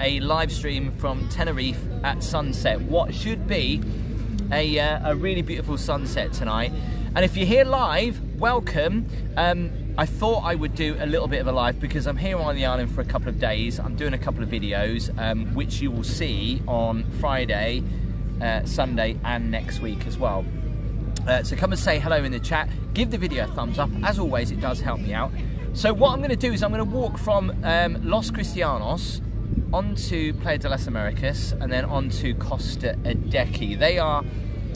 a live stream from Tenerife at sunset. What should be a, uh, a really beautiful sunset tonight. And if you're here live, welcome. Um, I thought I would do a little bit of a live because I'm here on the island for a couple of days. I'm doing a couple of videos, um, which you will see on Friday, uh, Sunday, and next week as well. Uh, so come and say hello in the chat. Give the video a thumbs up. As always, it does help me out. So what I'm going to do is I'm going to walk from um, Los Cristianos onto Playa de las Americas and then onto Costa Adeje. They are,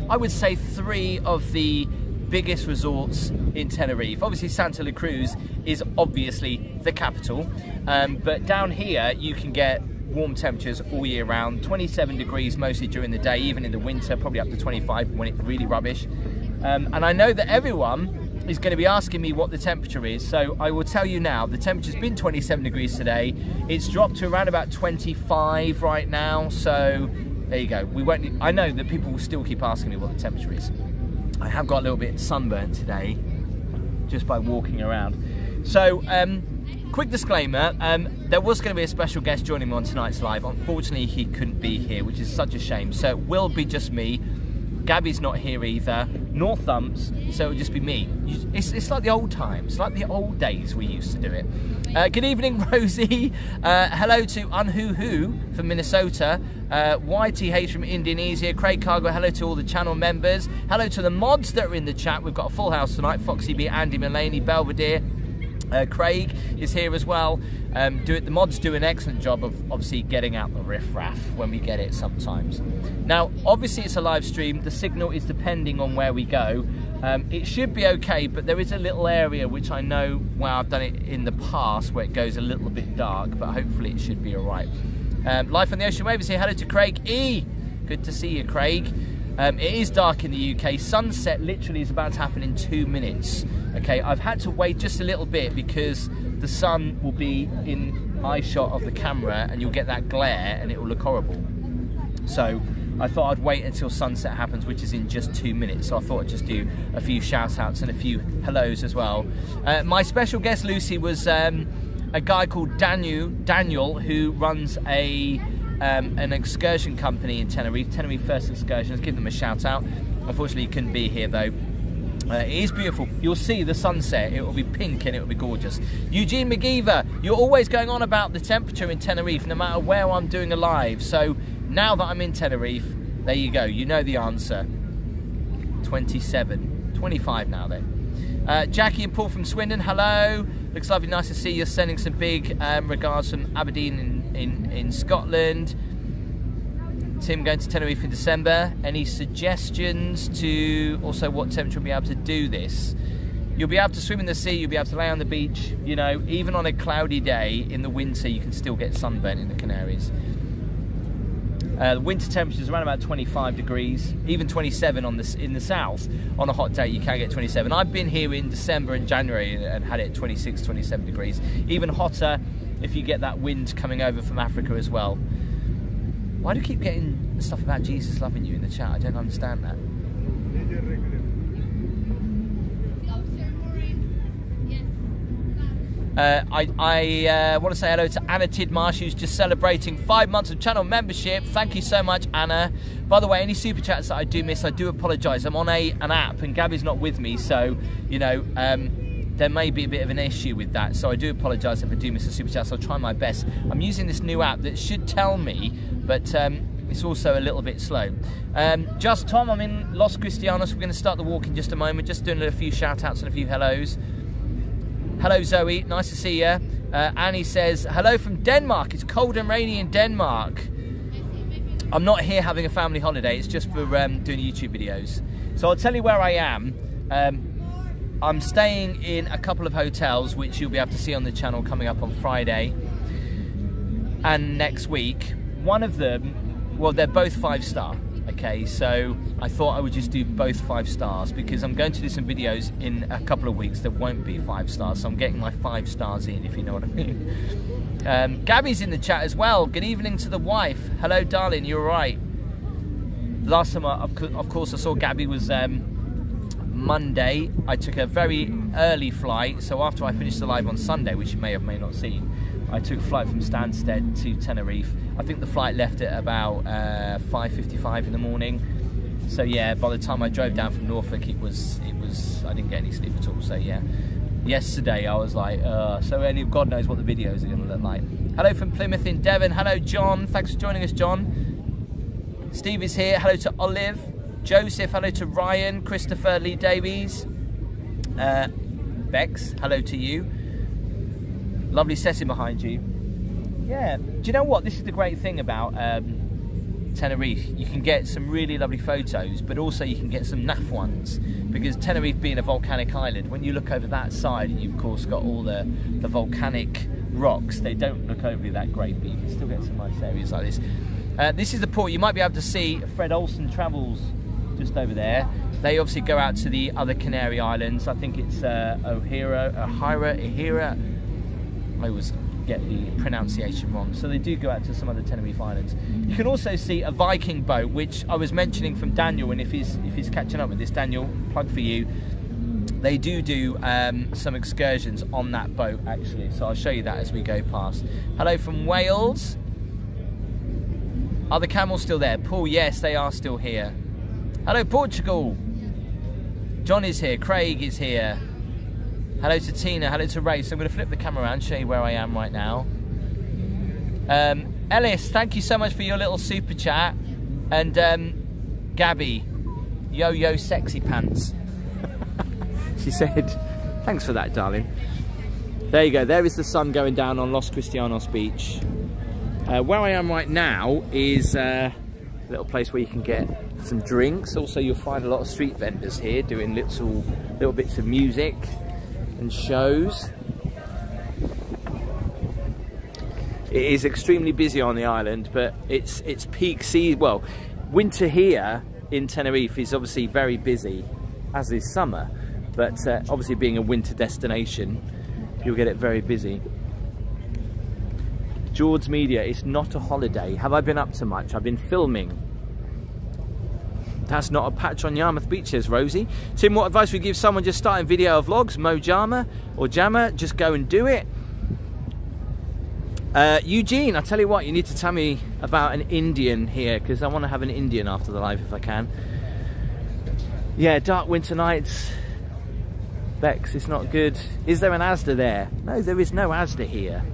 I would say, three of the biggest resorts in Tenerife. Obviously, Santa La Cruz is obviously the capital, um, but down here you can get warm temperatures all year round 27 degrees mostly during the day even in the winter probably up to 25 when it's really rubbish um, and I know that everyone is going to be asking me what the temperature is so I will tell you now the temperature's been 27 degrees today it's dropped to around about 25 right now so there you go we won't I know that people will still keep asking me what the temperature is I have got a little bit sunburnt today just by walking around. So, um, quick disclaimer, um, there was going to be a special guest joining me on tonight's live. Unfortunately, he couldn't be here, which is such a shame. So it will be just me. Gabby's not here either, nor Thumps, so it'll just be me. It's, it's like the old times, like the old days we used to do it. Uh, good evening, Rosie. Uh, hello to Unhuhu from Minnesota. Uh, YTH from Indonesia. Craig Cargill, hello to all the channel members. Hello to the mods that are in the chat. We've got a full house tonight. Foxy B, Andy Mullaney, Belvedere. Uh, Craig is here as well. Um, do it, the mods do an excellent job of obviously getting out the riffraff when we get it sometimes. Now, obviously it's a live stream. The signal is depending on where we go. Um, it should be okay, but there is a little area which I know where I've done it in the past where it goes a little bit dark, but hopefully it should be all right. Um, Life on the Ocean Wave is here. Hello to Craig E. Good to see you, Craig. Um, it is dark in the UK. Sunset literally is about to happen in two minutes. Okay, I've had to wait just a little bit because the sun will be in eye shot of the camera and you'll get that glare and it will look horrible. So I thought I'd wait until sunset happens, which is in just two minutes. So I thought I'd just do a few shout outs and a few hellos as well. Uh, my special guest, Lucy, was um, a guy called Daniel, Daniel who runs a um, an excursion company in Tenerife, Tenerife First Excursions. Give them a shout out. Unfortunately, he couldn't be here though. Uh, it is beautiful. You'll see the sunset. It will be pink and it will be gorgeous. Eugene McGeever, you're always going on about the temperature in Tenerife, no matter where I'm doing a live. So now that I'm in Tenerife, there you go. You know the answer. 27, 25 now then. Uh, Jackie and Paul from Swindon, hello. Looks lovely, nice to see you. Sending some big um, regards from Aberdeen in, in, Scotland. Tim going to Tenerife in December. Any suggestions to also what temperature will be able to do this? You'll be able to swim in the sea, you'll be able to lay on the beach, you know, even on a cloudy day in the winter, you can still get sunburnt in the Canaries. Uh, the winter temperature is around about 25 degrees, even 27 on the, in the south. On a hot day, you can get 27. I've been here in December and January and had it 26, 27 degrees. Even hotter if you get that wind coming over from Africa as well. Why do you keep getting stuff about Jesus loving you in the chat? I don't understand that. Uh, I, I uh, want to say hello to Anna Tidmarsh, who's just celebrating five months of channel membership. Thank you so much, Anna. By the way, any super chats that I do miss, I do apologise. I'm on a an app and Gabby's not with me, so you know um, there may be a bit of an issue with that. So I do apologise if I do miss a super chat. So I'll try my best. I'm using this new app that should tell me, but um, it's also a little bit slow. Um, just Tom, I'm in Los Cristianos. We're going to start the walk in just a moment. Just doing a few shout outs and a few hellos. Hello, Zoe. Nice to see you. Uh, Annie says, hello from Denmark. It's cold and rainy in Denmark. I'm not here having a family holiday. It's just for um, doing YouTube videos. So I'll tell you where I am. Um, I'm staying in a couple of hotels, which you'll be able to see on the channel coming up on Friday and next week. One of them, well, they're both five star. Okay, so I thought I would just do both five stars because I'm going to do some videos in a couple of weeks that won't be five stars. So I'm getting my five stars in, if you know what I mean. Um, Gabby's in the chat as well. Good evening to the wife. Hello, darling. You're right. Last time, I, of course, I saw Gabby was um, Monday. I took a very early flight, so after I finished the live on Sunday, which you may have may not seen, I took a flight from Stansted to Tenerife. I think the flight left at about uh, 5:55 in the morning. So yeah, by the time I drove down from Norfolk, it was it was I didn't get any sleep at all. So yeah, yesterday I was like, uh, so any God knows what the videos are going to look like. Hello from Plymouth in Devon. Hello John. Thanks for joining us, John. Steve is here. Hello to Olive. Joseph. Hello to Ryan. Christopher Lee Davies. Uh, Bex. Hello to you. Lovely setting behind you. Yeah. Do you know what? This is the great thing about um, Tenerife. You can get some really lovely photos, but also you can get some naff ones because Tenerife being a volcanic island, when you look over that side, you've of course got all the, the volcanic rocks. They don't look overly that great, but you can still get some nice areas like this. Uh, this is the port. You might be able to see Fred Olsen Travels just over there. They obviously go out to the other Canary Islands. I think it's uh, O'Hara, Ohira, Ohira. I always get the pronunciation wrong. So they do go out to some other Tenerife islands. You can also see a Viking boat, which I was mentioning from Daniel, and if he's if he's catching up with this, Daniel, plug for you. They do do um, some excursions on that boat actually, so I'll show you that as we go past. Hello from Wales. Are the camels still there? Paul, yes, they are still here. Hello, Portugal. John is here. Craig is here. Hello to Tina. Hello to Ray. So I'm going to flip the camera around, and show you where I am right now. Um, Ellis, thank you so much for your little super chat. And um, Gabby, yo yo sexy pants. she said, thanks for that, darling. There you go. There is the sun going down on Los Cristianos Beach. Uh, where I am right now is uh, a little place where you can get some drinks. Also, you'll find a lot of street vendors here doing little little bits of music and shows. It is extremely busy on the island, but it's it's peak season. Well, winter here in Tenerife is obviously very busy, as is summer. But uh, obviously, being a winter destination, you'll get it very busy. George Media, it's not a holiday. Have I been up to much? I've been filming that's not a patch on Yarmouth beaches, Rosie. Tim, what advice would you give someone just starting video vlogs? Mojama or Jammer? Just go and do it. Uh, Eugene, I tell you what, you need to tell me about an Indian here because I want to have an Indian after the live if I can. Yeah, dark winter nights. Bex, it's not good. Is there an Asda there? No, there is no Asda here.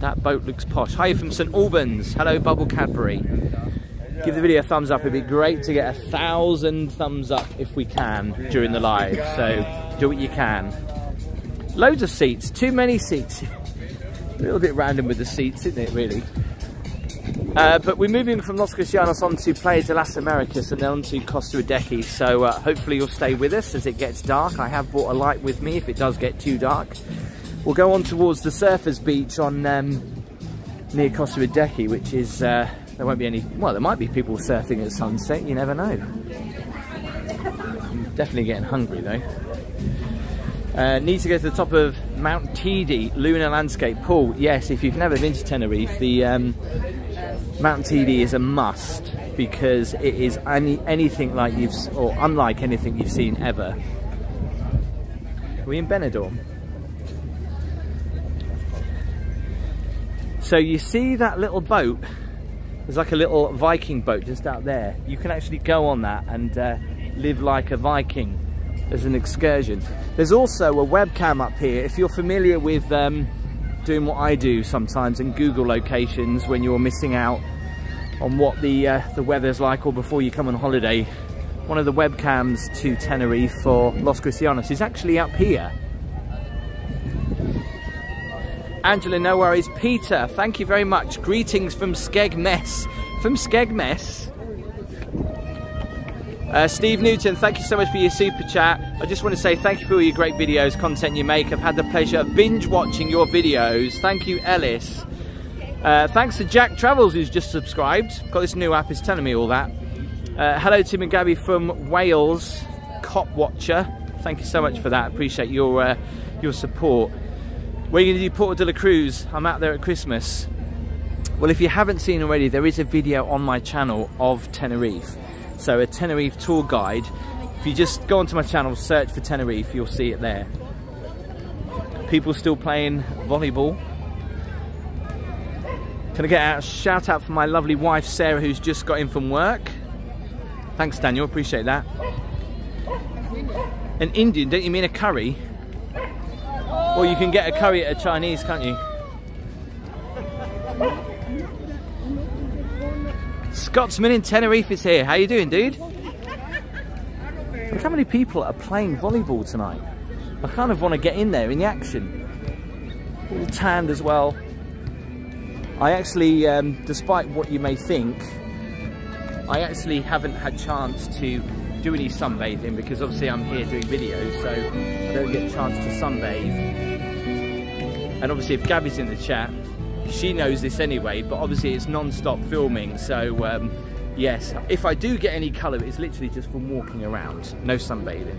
That boat looks posh. Hi from St Albans. Hello, Bubble Cadbury give the video a thumbs up. It'd be great to get a thousand thumbs up if we can during the live. So do what you can. Loads of seats, too many seats. a little bit random with the seats, isn't it, really? Uh, but we're moving from Los Cristianos on to Playa de las Americas and then on to Costa Adeje. So uh, hopefully you'll stay with us as it gets dark. I have brought a light with me if it does get too dark. We'll go on towards the Surfers Beach on um, near Costa Adeje, which is uh, there won't be any, well, there might be people surfing at sunset, you never know. I'm Definitely getting hungry though. Uh, need to go to the top of Mount Teide, lunar landscape. Paul, yes, if you've never been to Tenerife, the um, Mount Teide is a must because it is any, anything like you've, or unlike anything you've seen ever. Are we in Benidorm? So you see that little boat there's like a little Viking boat just out there. You can actually go on that and uh, live like a Viking as an excursion. There's also a webcam up here. If you're familiar with um, doing what I do sometimes and Google locations when you're missing out on what the, uh, the weather's like or before you come on holiday, one of the webcams to Tenerife for Los Cristianos is actually up here. Angela, no worries. Peter, thank you very much. Greetings from Skegness. From Skegness. Uh, Steve Newton, thank you so much for your super chat. I just want to say thank you for all your great videos, content you make. I've had the pleasure of binge watching your videos. Thank you, Ellis. Uh, thanks to Jack Travels, who's just subscribed. Got this new app, it's telling me all that. Uh, hello, Tim and Gabby from Wales, Cop Watcher. Thank you so much for that. Appreciate your uh, your support. We're going to do Puerto de la Cruz. I'm out there at Christmas. Well, if you haven't seen already, there is a video on my channel of Tenerife. So a Tenerife tour guide. If you just go onto my channel, search for Tenerife, you'll see it there. People still playing volleyball. Can I get a shout out for my lovely wife Sarah who's just got in from work? Thanks Daniel, appreciate that. An Indian, don't you mean a curry? Or you can get a curry at a Chinese, can't you? Scotsman in Tenerife is here. How you doing, dude? Look how many people are playing volleyball tonight. I kind of want to get in there in the action. All tanned as well. I actually, um, despite what you may think, I actually haven't had chance to do any sunbathing because obviously I'm here doing videos, so I don't get a chance to sunbathe. And obviously if Gabby's in the chat, she knows this anyway, but obviously it's non-stop filming, so um, yes, if I do get any colour, it's literally just from walking around, no sunbathing.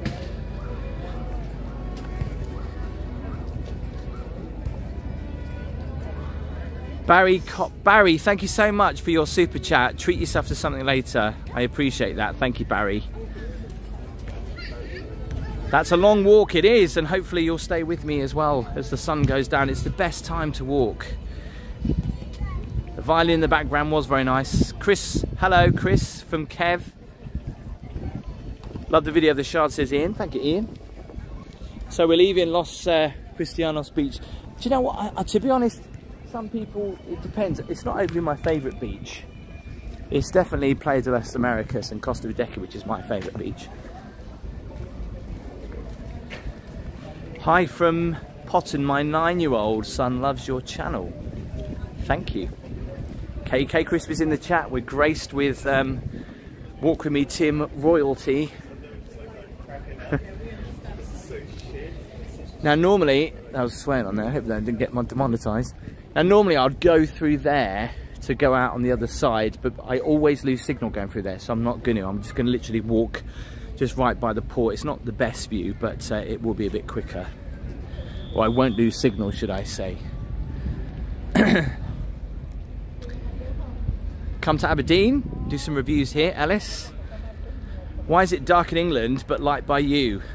Barry, Barry, thank you so much for your super chat. Treat yourself to something later. I appreciate that. Thank you, Barry. That's a long walk, it is, and hopefully you'll stay with me as well as the sun goes down. It's the best time to walk. The violin in the background was very nice. Chris, hello, Chris from Kev. Love the video of the shard, says Ian. Thank you, Ian. So we're leaving Los uh, Cristianos Beach. Do you know what? I, I, to be honest, some people, it depends. It's not overly my favourite beach. It's definitely Playa de las Americas and Costa Rica, which is my favourite beach. Hi from Potton, my nine-year-old son loves your channel. Thank you. KK Crisp is in the chat. We're graced with um, Walk With Me Tim royalty. now normally, I was swearing on there, I hope that didn't get demonetized. Now normally I'd go through there to go out on the other side, but I always lose signal going through there, so I'm not gonna. I'm just gonna literally walk just right by the port. It's not the best view, but uh, it will be a bit quicker. Or I won't lose signal, should I say. Come to Aberdeen, do some reviews here, Ellis, Why is it dark in England but light by you?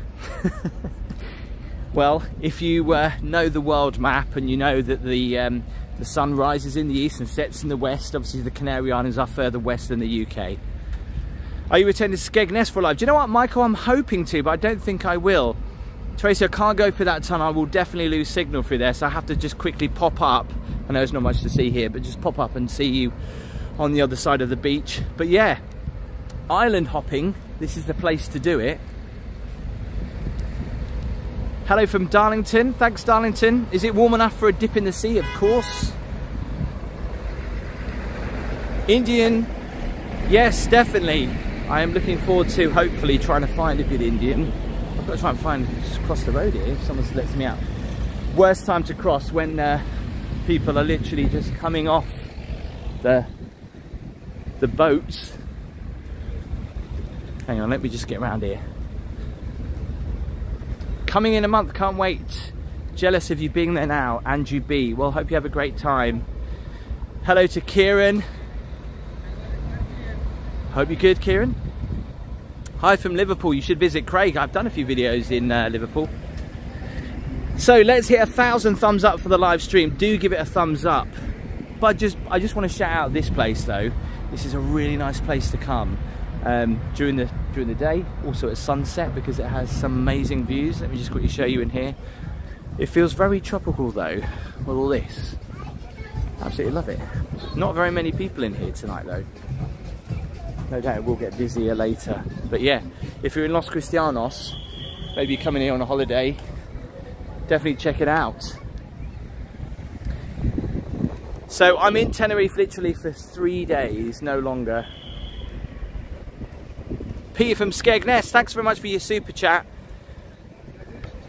Well, if you uh, know the world map and you know that the, um, the sun rises in the east and sets in the west, obviously the Canary Islands are further west than the UK. Are you attending Skegness for live? Do you know what, Michael? I'm hoping to, but I don't think I will. Tracy, I can't go for that tunnel. I will definitely lose signal through there, so I have to just quickly pop up. I know there's not much to see here, but just pop up and see you on the other side of the beach. But yeah, island hopping, this is the place to do it. Hello from Darlington. Thanks, Darlington. Is it warm enough for a dip in the sea? Of course. Indian. Yes, definitely. I am looking forward to hopefully trying to find a good Indian. I've got to try and find just across the road here if someone lets me out. Worst time to cross when uh, people are literally just coming off the the boats. Hang on, let me just get around here. Coming in a month, can't wait. Jealous of you being there now, Andrew B. Well, hope you have a great time. Hello to Kieran. Hope you're good, Kieran. Hi from Liverpool. You should visit Craig. I've done a few videos in uh, Liverpool. So let's hit a thousand thumbs up for the live stream. Do give it a thumbs up. But just, I just want to shout out this place though. This is a really nice place to come um, during the during the day, also at sunset because it has some amazing views. Let me just quickly show you in here. It feels very tropical though, with all this. Absolutely love it. Not very many people in here tonight though. No doubt we'll get busier later. But yeah, if you're in Los Cristianos, maybe coming here on a holiday, definitely check it out. So I'm in Tenerife literally for three days, no longer. Peter from Skegness, thanks very much for your super chat.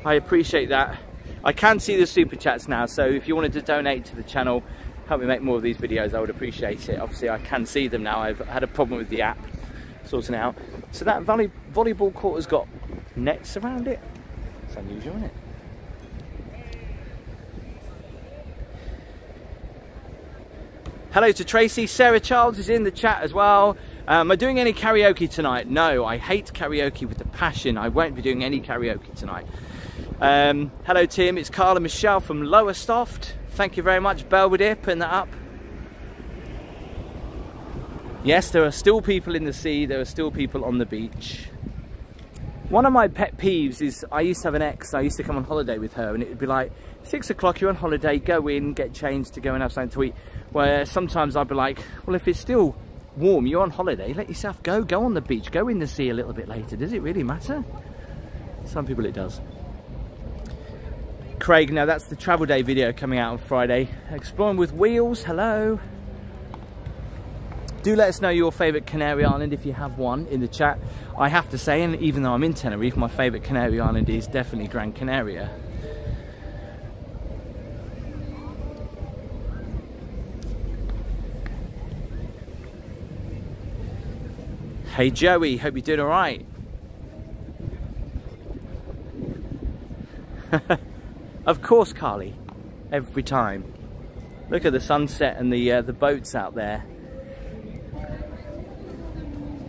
I appreciate that. I can see the super chats now, so if you wanted to donate to the channel, help me make more of these videos, I would appreciate it. Obviously, I can see them now. I've had a problem with the app, sorting out. So that volley volleyball court has got nets around it. It's unusual, isn't it? Hello to Tracy. Sarah Charles is in the chat as well. Um, am I doing any karaoke tonight? No, I hate karaoke with a passion. I won't be doing any karaoke tonight. Um, hello Tim, it's Carla Michelle from Lowestoft. Thank you very much, Belvedere, putting that up. Yes, there are still people in the sea, there are still people on the beach. One of my pet peeves is I used to have an ex, I used to come on holiday with her and it would be like, six o'clock, you're on holiday, go in, get changed to go and have something to eat. Where sometimes I'd be like, well, if it's still warm, you're on holiday, let yourself go, go on the beach, go in the sea a little bit later. Does it really matter? Some people it does. Craig, now that's the travel day video coming out on Friday. Exploring with wheels, hello. Do let us know your favourite Canary Island if you have one in the chat. I have to say, and even though I'm in Tenerife, my favourite Canary Island is definitely Gran Canaria. Hey Joey, hope you're doing all right. of course, Carly, every time. Look at the sunset and the uh, the boats out there.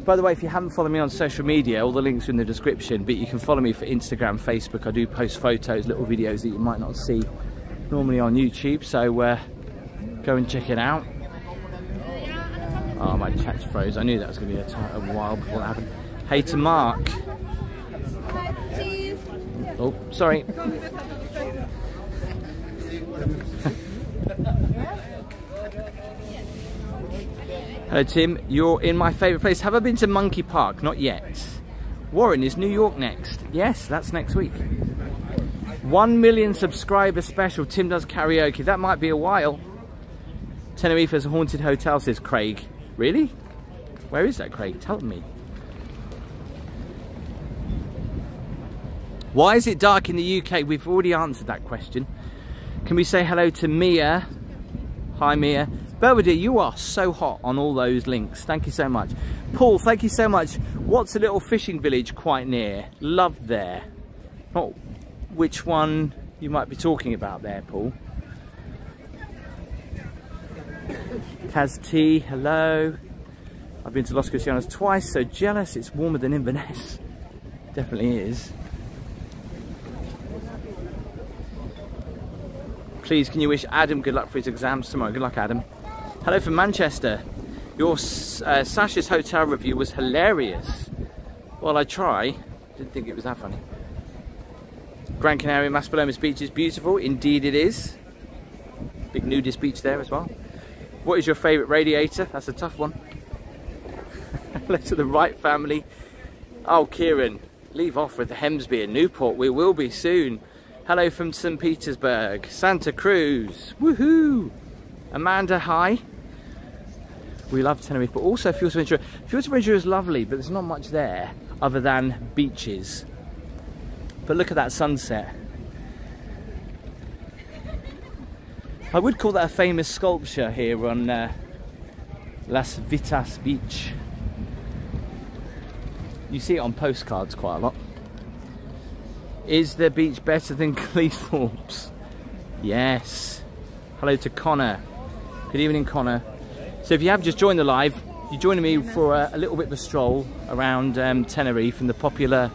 By the way, if you haven't followed me on social media, all the links are in the description, but you can follow me for Instagram, Facebook. I do post photos, little videos that you might not see normally on YouTube, so uh, go and check it out. Oh, my chat's froze. I knew that was going to be a, a while before that happened. Hey to Mark. Oh, sorry. Hello Tim, you're in my favourite place. Have I been to Monkey Park? Not yet. Warren, is New York next? Yes, that's next week. One million subscriber special, Tim does karaoke. That might be a while. Tenerife is a haunted hotel, says Craig. Really? Where is that, Craig? Tell me. Why is it dark in the UK? We've already answered that question. Can we say hello to Mia? Hi, Mia. Belvedere, you are so hot on all those links. Thank you so much. Paul, thank you so much. What's a little fishing village quite near? Love there. Oh, which one you might be talking about there, Paul. Kaz T, hello. I've been to Los Cristianos twice, so jealous. It's warmer than Inverness. Definitely is. Please, can you wish Adam good luck for his exams tomorrow? Good luck, Adam. Hello from Manchester. Your uh, Sasha's hotel review was hilarious. Well, I try. Didn't think it was that funny. Gran Canaria, Maspalomas Beach is beautiful. Indeed it is. Big nudist beach there as well. What is your favourite radiator? That's a tough one. Hello to the Wright family. Oh, Kieran, leave off with the Hemsby and Newport. We will be soon. Hello from St. Petersburg. Santa Cruz. Woohoo! Amanda, hi. We love Tenerife, but also Fuerteventura. Fuerteventura is lovely, but there's not much there other than beaches. But look at that sunset. I would call that a famous sculpture here on uh, Las Vistas Beach. You see it on postcards quite a lot. Is the beach better than Cleethorpes? Yes. Hello to Connor. Good evening, Connor. So if you have just joined the live, you're joining me for a, a little bit of a stroll around um, Tenerife and the popular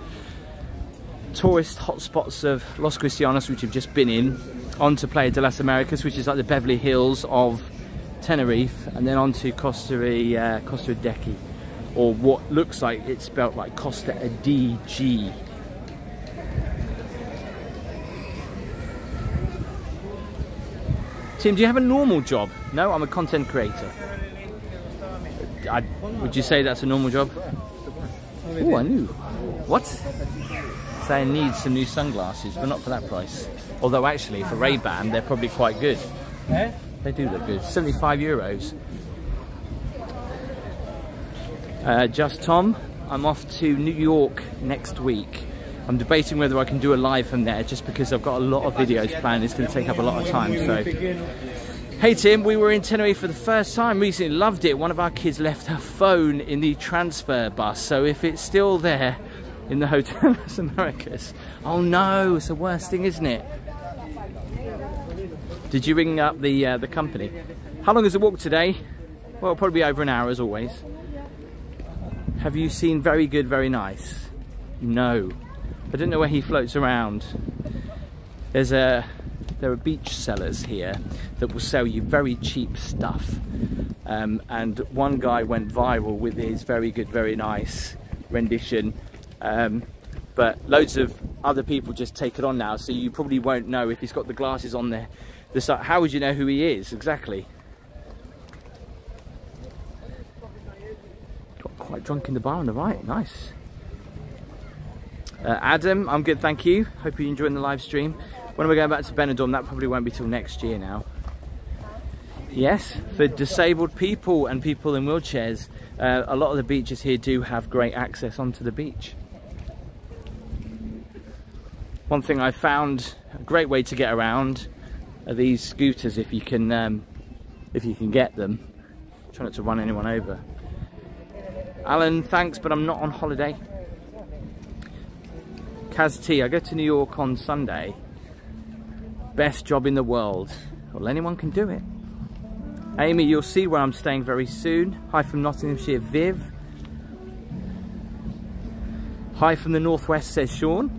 tourist hotspots of Los Cristianos, which we've just been in, onto Playa de las Americas, which is like the Beverly Hills of Tenerife, and then onto Costa, uh, Costa Adeje, or what looks like it's spelt like Costa Adeje. Tim, do you have a normal job? No, I'm a content creator. I, would you say that's a normal job? Oh, I knew. What? So I need some new sunglasses, but not for that price. Although actually, for Ray-Ban, they're probably quite good. They do look good. 75 euros. Uh, just Tom, I'm off to New York next week. I'm debating whether I can do a live from there just because I've got a lot of videos planned. It's going to take up a lot of time. So, hey Tim, we were in Tenerife for the first time recently. Loved it. One of our kids left her phone in the transfer bus. So if it's still there in the Hotel Las Americas, oh no, it's the worst thing, isn't it? Did you ring up the uh, the company? How long is the walk today? Well, probably over an hour as always. Have you seen very good, very nice? No. I don't know where he floats around. there's a there are beach sellers here that will sell you very cheap stuff. Um, and one guy went viral with his very good, very nice rendition. Um, but loads of other people just take it on now, so you probably won't know if he's got the glasses on there. The side. How would you know who he is exactly? Got quite drunk in the bar on the right. Nice. Uh, Adam, I'm good, thank you. Hope you're enjoying the live stream. When are we're going back to Benidorm, that probably won't be till next year now. Yes, for disabled people and people in wheelchairs, uh, a lot of the beaches here do have great access onto the beach. One thing I found a great way to get around are these scooters if you can um, if you can get them. Try not to run anyone over. Alan, thanks, but I'm not on holiday. Kaz T, I go to New York on Sunday best job in the world. Well, anyone can do it. Amy, you'll see where I'm staying very soon. Hi from Nottinghamshire, Viv. Hi from the northwest, says Sean.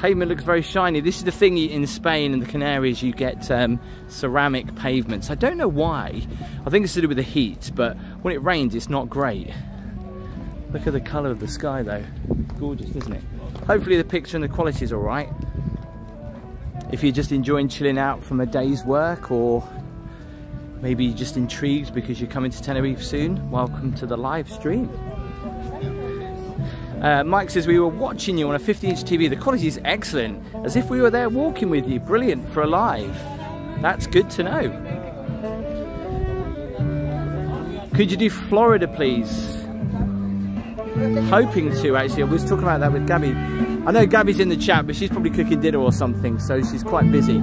Pavement looks very shiny. This is the thing in Spain and the Canaries, you get um, ceramic pavements. I don't know why. I think it's to do with the heat, but when it rains, it's not great. Look at the colour of the sky though. Gorgeous, isn't it? Hopefully the picture and the quality is all right if you're just enjoying chilling out from a day's work or maybe just intrigued because you're coming to Tenerife soon, welcome to the live stream. Uh, Mike says we were watching you on a 50 inch TV. The quality is excellent, as if we were there walking with you. Brilliant for a live. That's good to know. Could you do Florida, please? Hoping to actually. I was talking about that with Gabby. I know Gabby's in the chat, but she's probably cooking dinner or something, so she's quite busy.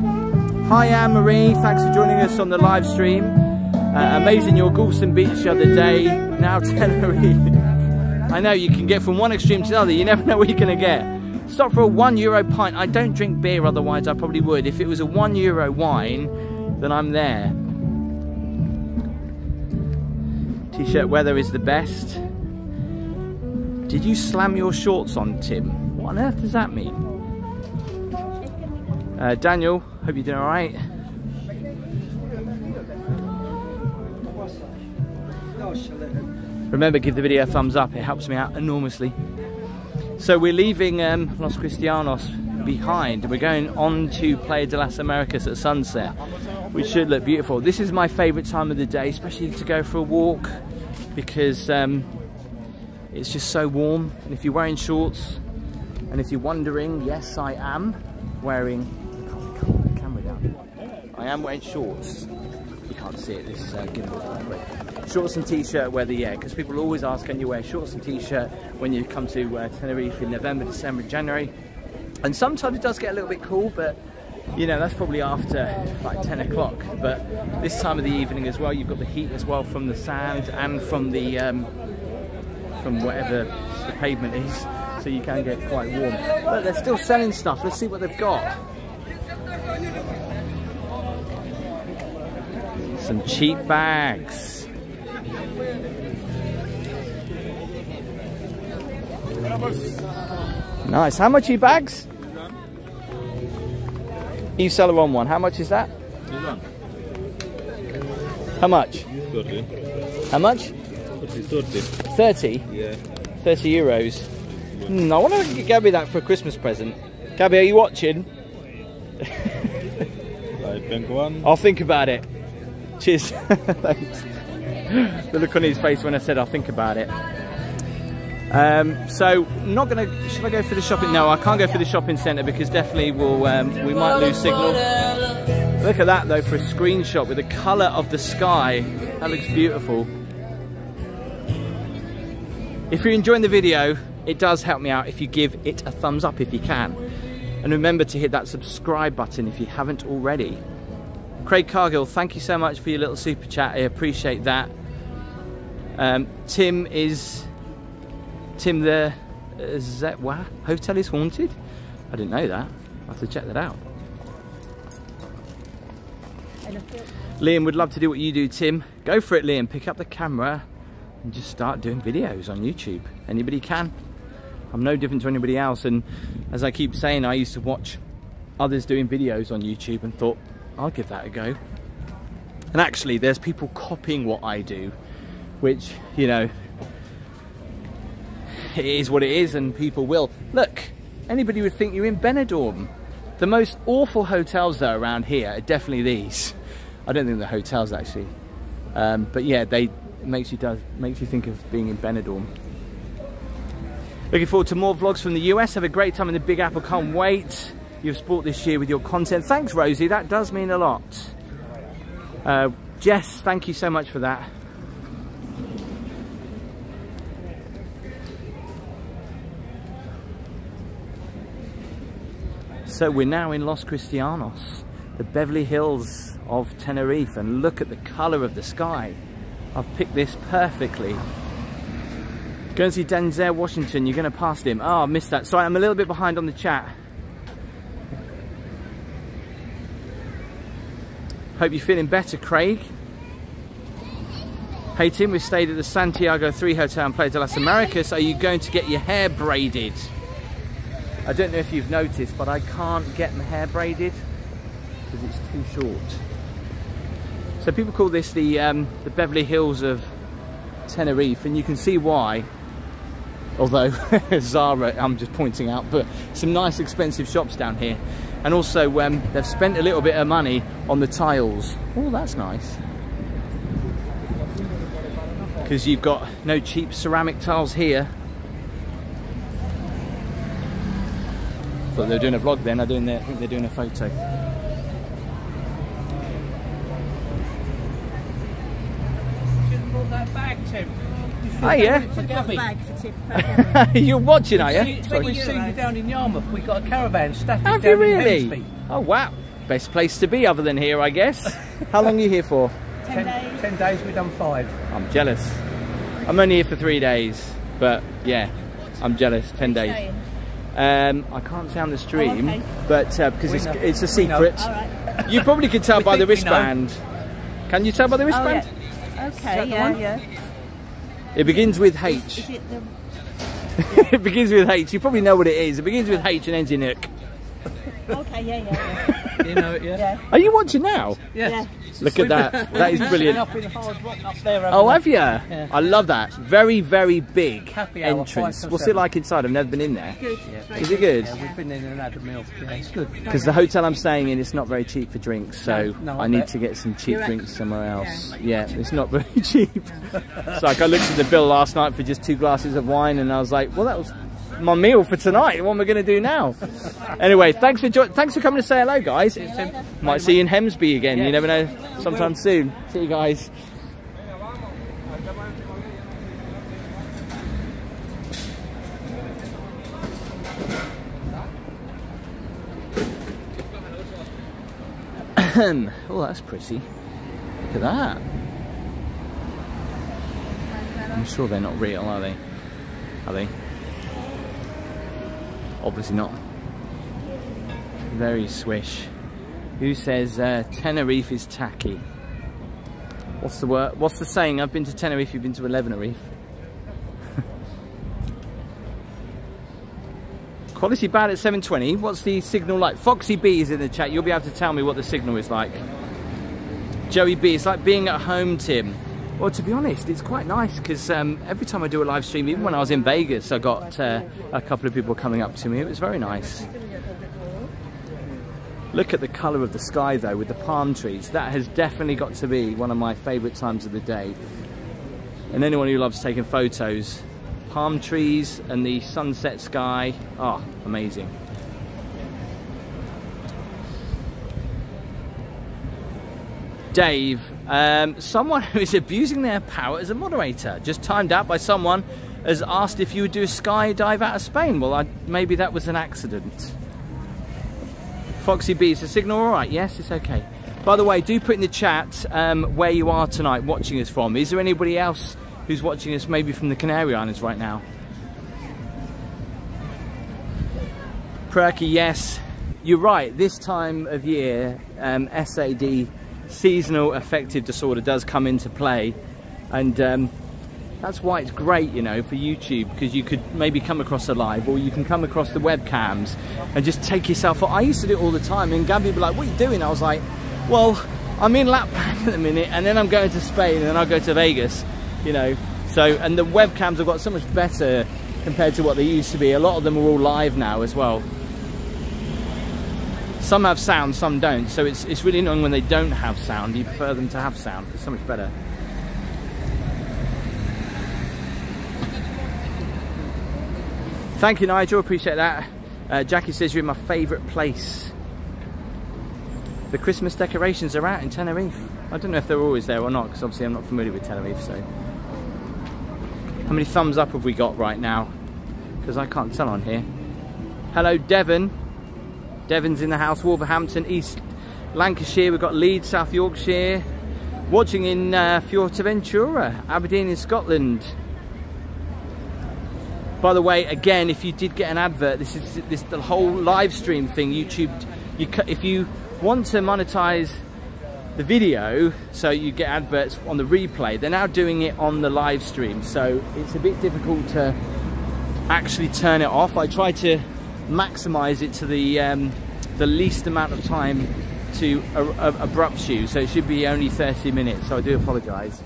Hi Anne Marie, thanks for joining us on the live stream. Uh, amazing your Gorleston Beach the other day, now Tenerife. I know you can get from one extreme to the other, you never know what you're gonna get. Stop for a one euro pint. I don't drink beer, otherwise I probably would. If it was a one euro wine, then I'm there. T-shirt weather is the best. Did you slam your shorts on, Tim? What on earth does that mean? Uh, Daniel, hope you're doing all right. Remember, give the video a thumbs up. It helps me out enormously. So we're leaving um, Los Cristianos behind. We're going on to Playa de las Americas at sunset, which should look beautiful. This is my favourite time of the day, especially to go for a walk, because um, it's just so warm. And if you're wearing shorts, and if you're wondering, yes, I am wearing, the camera down. I am wearing shorts. You can't see it, this is uh, gimbal. Shorts and t-shirt weather, yeah, because people always ask, can you wear shorts and t-shirt when you come to uh, Tenerife in November, December, January? And sometimes it does get a little bit cool, but you know, that's probably after like 10 o'clock. But this time of the evening as well, you've got the heat as well from the sand and from the um, from whatever the pavement is, so you can get quite warm. But they're still selling stuff. Let's see what they've got. Some cheap bags. Nice. How much are your bags? Eve Celeron one. How much is that? How much? How much? 30. 30? Yeah. 30 euros. Hmm, I want to get Gabby that for a Christmas present. Gabby, are you watching? I think one. I'll think about it. Cheers. Thanks. The look on his face when I said I'll think about it. Um, so, not gonna. Should I go for the shopping? No, I can't go for the shopping centre because definitely we'll um, we might lose signal. Look at that though for a screenshot with the colour of the sky. That looks beautiful. If you're enjoying the video, it does help me out if you give it a thumbs up if you can. And remember to hit that subscribe button if you haven't already. Craig Cargill, thank you so much for your little super chat. I appreciate that. Um, Tim is Tim the uh, what? Hotel is haunted? I didn't know that. i have to check that out. Liam would love to do what you do, Tim. Go for it, Liam. Pick up the camera and just start doing videos on YouTube. Anybody can. I'm no different to anybody else and as I keep saying I used to watch others doing videos on YouTube and thought, I'll give that a go. And actually, there's people copying what I do, which, you know, it is what it is and people will. Look, anybody would think you're in Benidorm. The most awful hotels though around here are definitely these. I don't think they're hotels actually. Um, but yeah, they makes you does makes you think of being in Benidorm. Looking forward to more vlogs from the US. Have a great time in the Big Apple. Can't wait. You've sport this year with your content. Thanks, Rosie. That does mean a lot. Uh, Jess, thank you so much for that. So we're now in Los Cristianos, the Beverly Hills of Tenerife, and look at the colour of the sky. I've picked this perfectly. Go and see Denzel Washington, you're going to pass him. Oh, I missed that. Sorry, I'm a little bit behind on the chat. Hope you're feeling better, Craig. Hey Tim, we stayed at the Santiago 3 Hotel in Playa de las Americas. Are you going to get your hair braided? I don't know if you've noticed, but I can't get my hair braided because it's too short. So people call this the, um, the Beverly Hills of Tenerife, and you can see why. Although Zara, I'm just pointing out, but some nice expensive shops down here. And also um, they've spent a little bit of money on the tiles. Oh, that's nice. Because you've got no cheap ceramic tiles here. Thought they were doing a vlog then, I think they're doing a photo. Oh yeah. You're watching, are you? We see you down in Yarmouth. We've got a caravan static Have down you in really? Hemsby. Oh wow. Best place to be other than here, I guess. How long are you here for? Ten, ten days. Ten days, We've done five. I'm jealous. I'm only here for three days, but yeah, I'm jealous. Ten days. Um, I can't say on the stream, Oh, okay. but uh, because it's, it's a secret. All right. You probably could tell by the think we know. wristband. Can you tell by the Oh, wristband? yeah. Okay, yeah, yeah. It begins with H. is it the... it begins with H. You probably know what it is. It begins with H and ends in ick. Okay, yeah, yeah, You know yeah. yeah. Are you watching now? Yeah. Yes. Look at that. That is brilliant. Up in Hard Rock up there. Oh, haven't you? Yeah. I love that. Very, very big Happy hour, entrance. five till What's it like inside? I've never been in there. Good. Yeah. Is it good? Yeah, we've been in and had a meal. Yeah, it's good. Because the hotel I'm staying in, it's not very cheap for drinks, so No, no, I I need to get some cheap You're drinks somewhere else. Yeah, it's not very cheap. it's like I looked at the bill last night for just two glasses of wine, and I was like, well, that was my meal for tonight. What am I going to do now? anyway, thanks for jo- thanks for coming to say hello, guys. Might see you in Hemsby again. You never know. Sometime soon. See you guys. oh, that's pretty. Look at that. I'm sure they're not real, are they? Are they? Obviously not. Very swish. Who says uh, Tenerife is tacky? What's the word? What's the saying? I've been to Tenerife. You've been to Elevenerife. Quality bad at 720. What's the signal like? Foxy B is in the chat. You'll be able to tell me what the signal is like. Joey B, it's like being at home, Tim. Well, to be honest, it's quite nice because um, every time I do a live stream, even when I was in Vegas, I got uh, a couple of people coming up to me. It was very nice. Look at the colour of the sky, though, with the palm trees. That has definitely got to be one of my favourite times of the day. And anyone who loves taking photos, palm trees and the sunset sky, oh, amazing. Dave, um, someone who is abusing their power as a moderator, just timed out by someone, has asked if you would do a skydive out of Spain. Well, I, maybe that was an accident. Foxy B, is the signal all right? Yes, it's okay. By the way, do put in the chat um, where you are tonight watching us from. Is there anybody else who's watching us maybe from the Canary Islands right now? Perky, yes, you're right. This time of year, um, SAD, seasonal affective disorder, does come into play, and um, That's why it's great, you know, for YouTube because you could maybe come across a live or you can come across the webcams and just take yourself. I used to do it all the time, and Gabby would be like, "What are you doing?" I was like, "Well, I'm in Lapland at the minute, and then I'm going to Spain, and then I'll go to Vegas." You know, so and the webcams have got so much better compared to what they used to be. A lot of them are all live now as well. Some have sound, some don't. So it's it's really annoying when they don't have sound. You prefer them to have sound. It's so much better. Thank you, Nigel. Appreciate that. Uh, Jackie says you're in my favourite place. The Christmas decorations are out in Tenerife. I don't know if they're always there or not, because obviously I'm not familiar with Tenerife. So, how many thumbs up have we got right now? Because I can't tell on here. Hello, Devon. Devon's in the house. Wolverhampton, East Lancashire. We've got Leeds, South Yorkshire. Watching in uh, Fuerteventura, Aberdeen in Scotland. By the way, again, if you did get an advert, this is this the whole live stream thing. YouTube, you if you want to monetize the video, so you get adverts on the replay. They're now doing it on the live stream, so it's a bit difficult to actually turn it off. I try to maximize it to the um, the least amount of time to abrupt you, so it should be only 30 minutes. So I do apologise.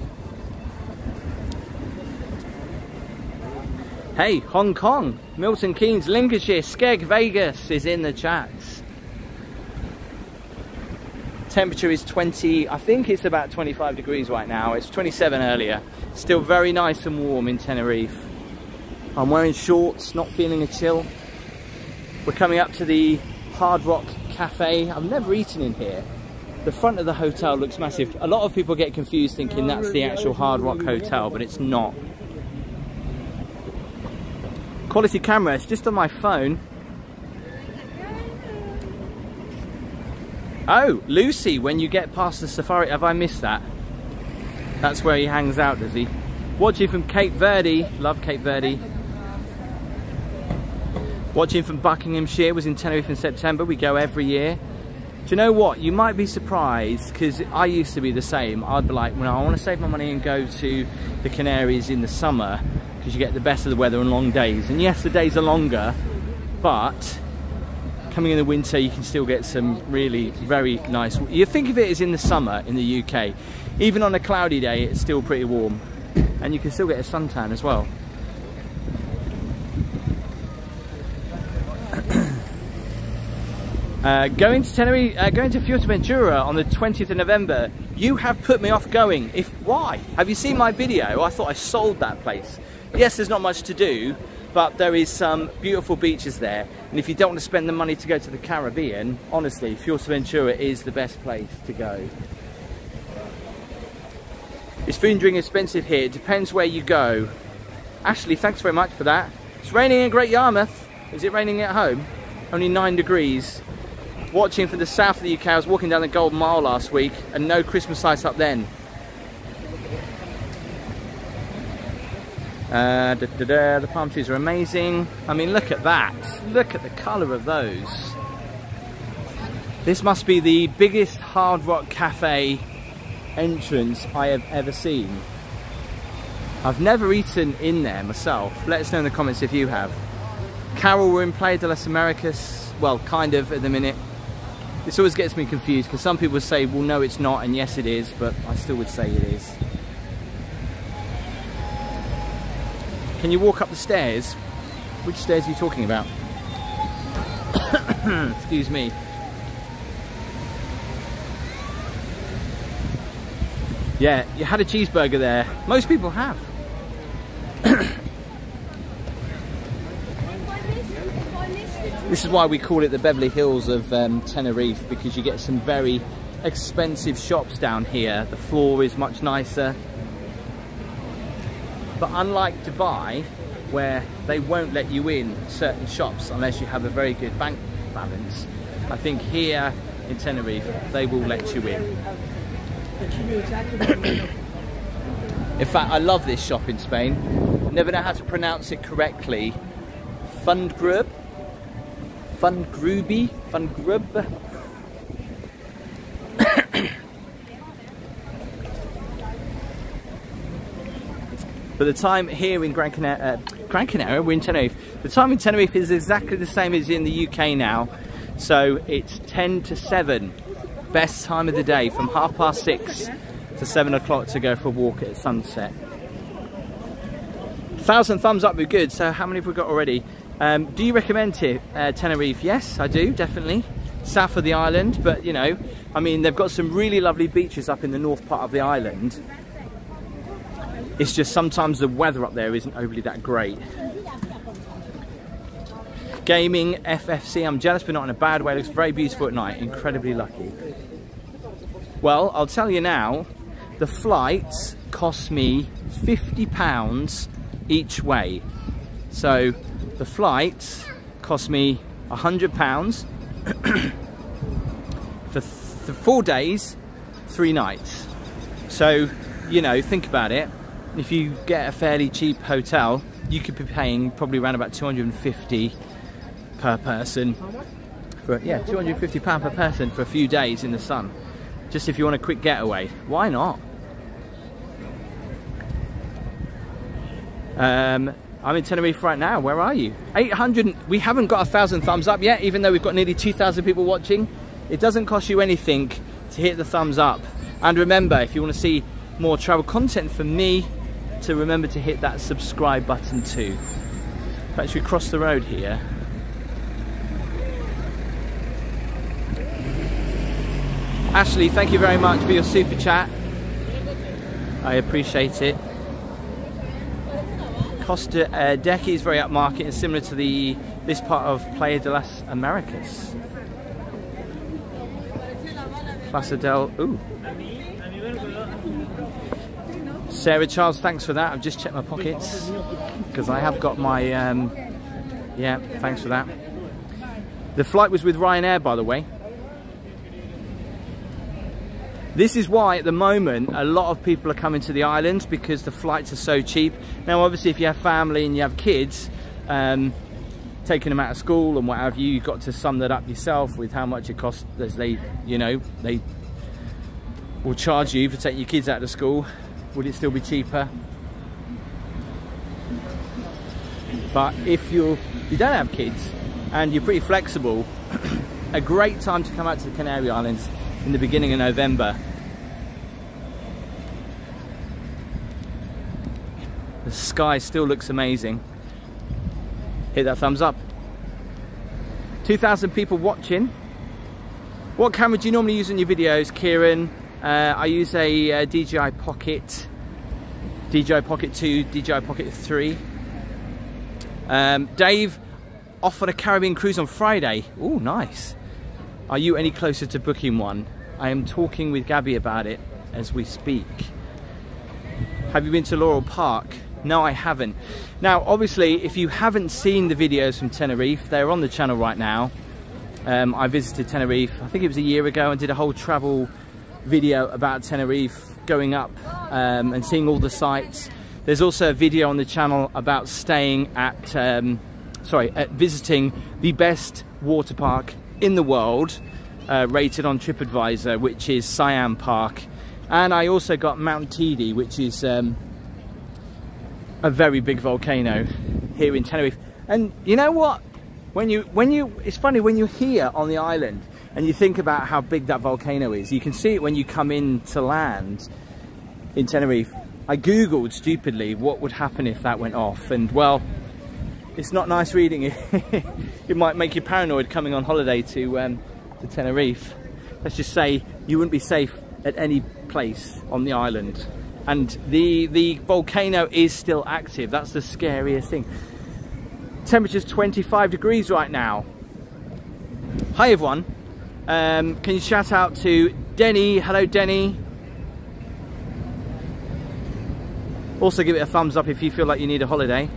Hey, Hong Kong, Milton Keynes, Lincolnshire, Skeg, Vegas is in the chats. Temperature is 20, I think it's about 25 degrees right now. It's 27 earlier. Still very nice and warm in Tenerife. I'm wearing shorts, not feeling a chill. We're coming up to the Hard Rock Cafe. I've never eaten in here. The front of the hotel looks massive. A lot of people get confused thinking that's the actual Hard Rock Hotel, but it's not quality camera. It's just on my phone. Oh, Lucy, when you get past the safari, have I missed that? That's where he hangs out, does he? Watching from Cape Verde, love Cape Verde. Watching from Buckinghamshire, was in Tenerife in September, we go every year. Do you know what? You might be surprised, because I used to be the same. I'd be like, well, I want to save my money and go to the Canaries in the summer because you get the best of the weather and long days. And yes, the days are longer, but coming in the winter, you can still get some really very nice. You think of it as in the summer in the UK. Even on a cloudy day, it's still pretty warm, and you can still get a suntan as well. Uh, going to Tenerife, uh, going to Fuerteventura on the 20th of November. You have put me off going. If why? Have you seen my video? I thought I sold that place. Yes, there's not much to do, but there is some beautiful beaches there. And if you don't want to spend the money to go to the Caribbean, honestly, Fuerteventura is the best place to go. Is food and drink expensive here? Depends where you go. Ashley, thanks very much for that. It's raining in Great Yarmouth. Is it raining at home? Only nine degrees. Watching from the south of the UK, I was walking down the Golden Mile last week and no Christmas lights up then. Uh, da, da, da, the palm trees are amazing. I mean, look at that. Look at the colour of those. This must be the biggest Hard Rock Cafe entrance I have ever seen. I've never eaten in there myself. Let us know in the comments if you have. Carol, we're in Playa de las Americas. Well, kind of at the minute. This always gets me confused because some people say, well, no, it's not, and yes, it is, but I still would say it is. Can you walk up the stairs? Which stairs are you talking about? Excuse me. Yeah, you had a cheeseburger there. Most people have. Is why we call it the Beverly Hills of um, Tenerife because you get some very expensive shops down here. The floor is much nicer. But unlike Dubai, where they won't let you in certain shops unless you have a very good bank balance, I think here in Tenerife, they will let you in. in fact, I love this shop in Spain. Never know how to pronounce it correctly. Fundgrub? Fundgrubi? Fundgrub? But the time here in Gran Canaria, uh, Gran Canaria, we're in Tenerife. The time in Tenerife is exactly the same as in the UK now. So it's 10 to 7. Best time of the day from half past 6 to 7 o'clock to go for a walk at sunset. Thousand thumbs up would be good. So how many have we got already? Um, do you recommend it, uh, Tenerife? Yes, I do, definitely. South of the island, but you know, I mean, they've got some really lovely beaches up in the north part of the island. It's just sometimes the weather up there isn't overly that great. Gaming FFC, I'm jealous but not in a bad way. It looks very beautiful at night. Incredibly lucky. Well, I'll tell you now, the flights cost me £50 each way. So the flight cost me £100 for four days, three nights. So, you know, think about it. If you get a fairly cheap hotel, you could be paying probably around about 250 per person. For, yeah, 250 pound per person for a few days in the sun. Just if you want a quick getaway. Why not? Um, I'm in Tenerife right now. Where are you? 800. We haven't got a thousand thumbs up yet, even though we've got nearly 2,000 people watching. It doesn't cost you anything to hit the thumbs up. And remember, if you want to see more travel content from me, to remember to hit that subscribe button too. In fact, we cross the road here. Ashley, thank you very much for your super chat. I appreciate it. Costa uh, Decky is very upmarket and similar to the this part of Playa de las Americas. Plaza del Ooh. Sarah Charles, thanks for that. I've just checked my pockets because I have got my um, yeah, thanks for that. The flight was with Ryanair by the way. This is why at the moment a lot of people are coming to the islands because the flights are so cheap. Now obviously if you have family and you have kids, um, taking them out of school and what have you, you've got to sum that up yourself with how much it costs as they, you know, they will charge you for taking your kids out of school. Would it still be cheaper? But if, you you don't have kids and you're pretty flexible, a great time to come out to the Canary Islands in the beginning of November. The sky still looks amazing. Hit that thumbs up. 2,000 people watching. What camera do you normally use in your videos, Kieran? Uh, I use a, a uh, DJI Pocket, DJI Pocket 2, DJI Pocket 3. Um, Dave off on a Caribbean cruise on Friday. Oh, nice. Are you any closer to booking one? I am talking with Gabby about it as we speak. Have you been to Loro Parque? No, I haven't. Now, obviously, if you haven't seen the videos from Tenerife, they're on the channel right now. Um, I visited Tenerife, I think it was a year ago, and did a whole travel video about Tenerife, going up um, and seeing all the sites. There's also a video on the channel about staying at, um, sorry, at visiting the best water park in the world uh, rated on TripAdvisor, which is Siam Park. And I also got Mount Teide, which is um, a very big volcano here in Tenerife. And you know what? When you, when you, it's funny when you're here on the island and you think about how big that volcano is. You can see it when you come in to land in Tenerife. I googled stupidly what would happen if that went off, and well, it's not nice reading it. it might make you paranoid coming on holiday to, um, to Tenerife. Let's just say you wouldn't be safe at any place on the island. And the, the volcano is still active. That's the scariest thing. Temperature's 25 degrees right now. Hi everyone. Um, can you shout out to Denny? Hello Denny. Also give it a thumbs up if you feel like you need a holiday.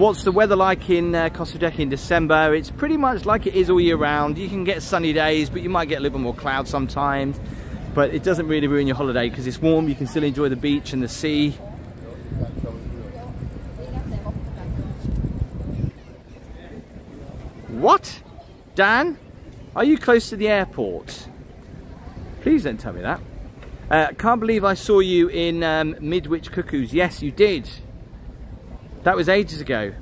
What's the weather like in uh, Costa in December? It's pretty much like it is all year round. You can get sunny days, but you might get a little bit more cloud sometimes. But it doesn't really ruin your holiday because it's warm. You can still enjoy the beach and the sea. What? Dan? Are you close to the airport? Please don't tell me that. Uh, can't believe I saw you in um, Midwich Cuckoos. Yes, you did. That was ages ago.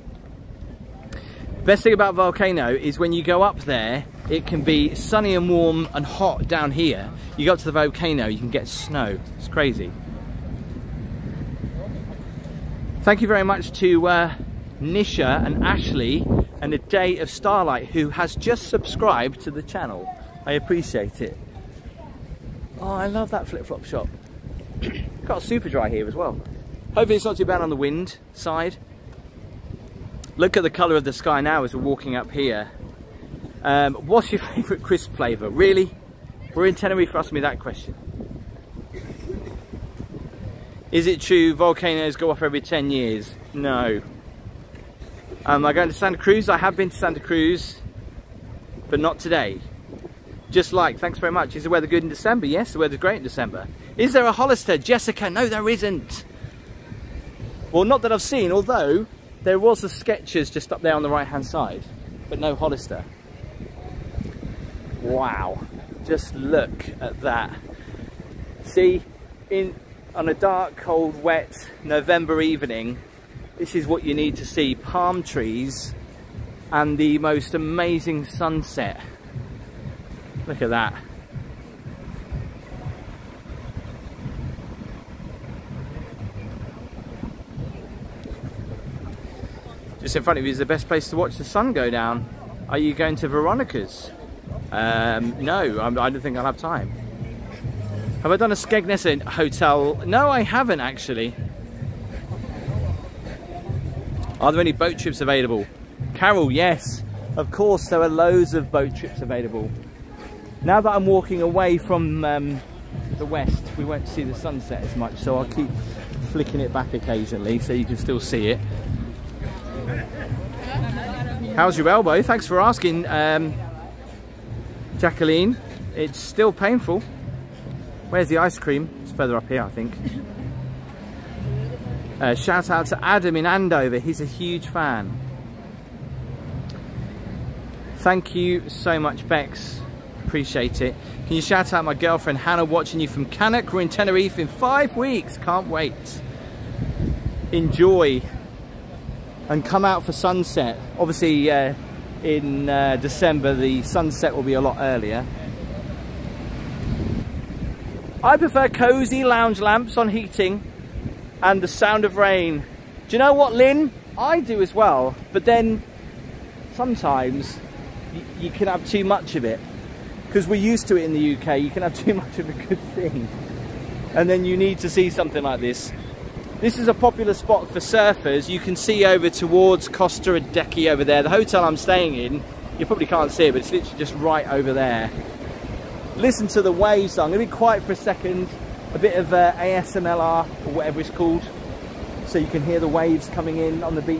Best thing about Volcano is when you go up there, it can be sunny and warm and hot down here. You go up to the volcano, you can get snow. It's crazy. Thank you very much to uh, Nisha and Ashley and a Day of Starlight who has just subscribed to the channel. I appreciate it. Oh, I love that flip-flop shop. Got super dry here as well. Hopefully it's not too bad on the wind side. Look at the colour of the sky now as we're walking up here. Um, what's your favourite crisp flavour? Really? We're in Tenerife asking me that question. Is it true volcanoes go off every 10 years? No. Um, am I going to Santa Cruz? I have been to Santa Cruz, but not today. Just like, thanks very much. Is the weather good in December? Yes, the weather's great in December. Is there a Hollister? Jessica, no there isn't. Well, not that I've seen, although there was a Skechers just up there on the right hand side, but no Hollister. Wow, just look at that. See, in on a dark, cold, wet November evening, this is what you need to see. Palm trees and the most amazing sunset. Look at that. Just in front of you is the best place to watch the sun go down. Are you going to Veronica's? Um, no, I don't think I'll have time. Have I done a Skegness hotel? No, I haven't actually. Are there any boat trips available? Carol, yes. Of course, there are loads of boat trips available. Now that I'm walking away from um, the west, we won't see the sunset as much, so I'll keep flicking it back occasionally so you can still see it. How's your elbow? Thanks for asking, um, Jacqueline. It's still painful. Where's the ice cream? It's further up here, I think. Uh, shout out to Adam in Andover. He's a huge fan. Thank you so much, Bex. Appreciate it. Can you shout out my girlfriend Hannah watching you from Cannock? We're in Tenerife in five weeks. Can't wait. Enjoy. And come out for sunset. Obviously, uh, in uh, December, the sunset will be a lot earlier. I prefer cosy lounge lamps on heating and the sound of rain. Do you know what, Lynn? I do as well, but then sometimes you can have too much of it because we're used to it in the UK, you can have too much of a good thing. And then you need to see something like this. This is a popular spot for surfers. You can see over towards Costa Adeje over there. The hotel I'm staying in, you probably can't see it, but it's literally just right over there. Listen to the waves. I'm going to be quiet for a second. A bit of uh, ASMR or whatever it's called. So you can hear the waves coming in on the beach.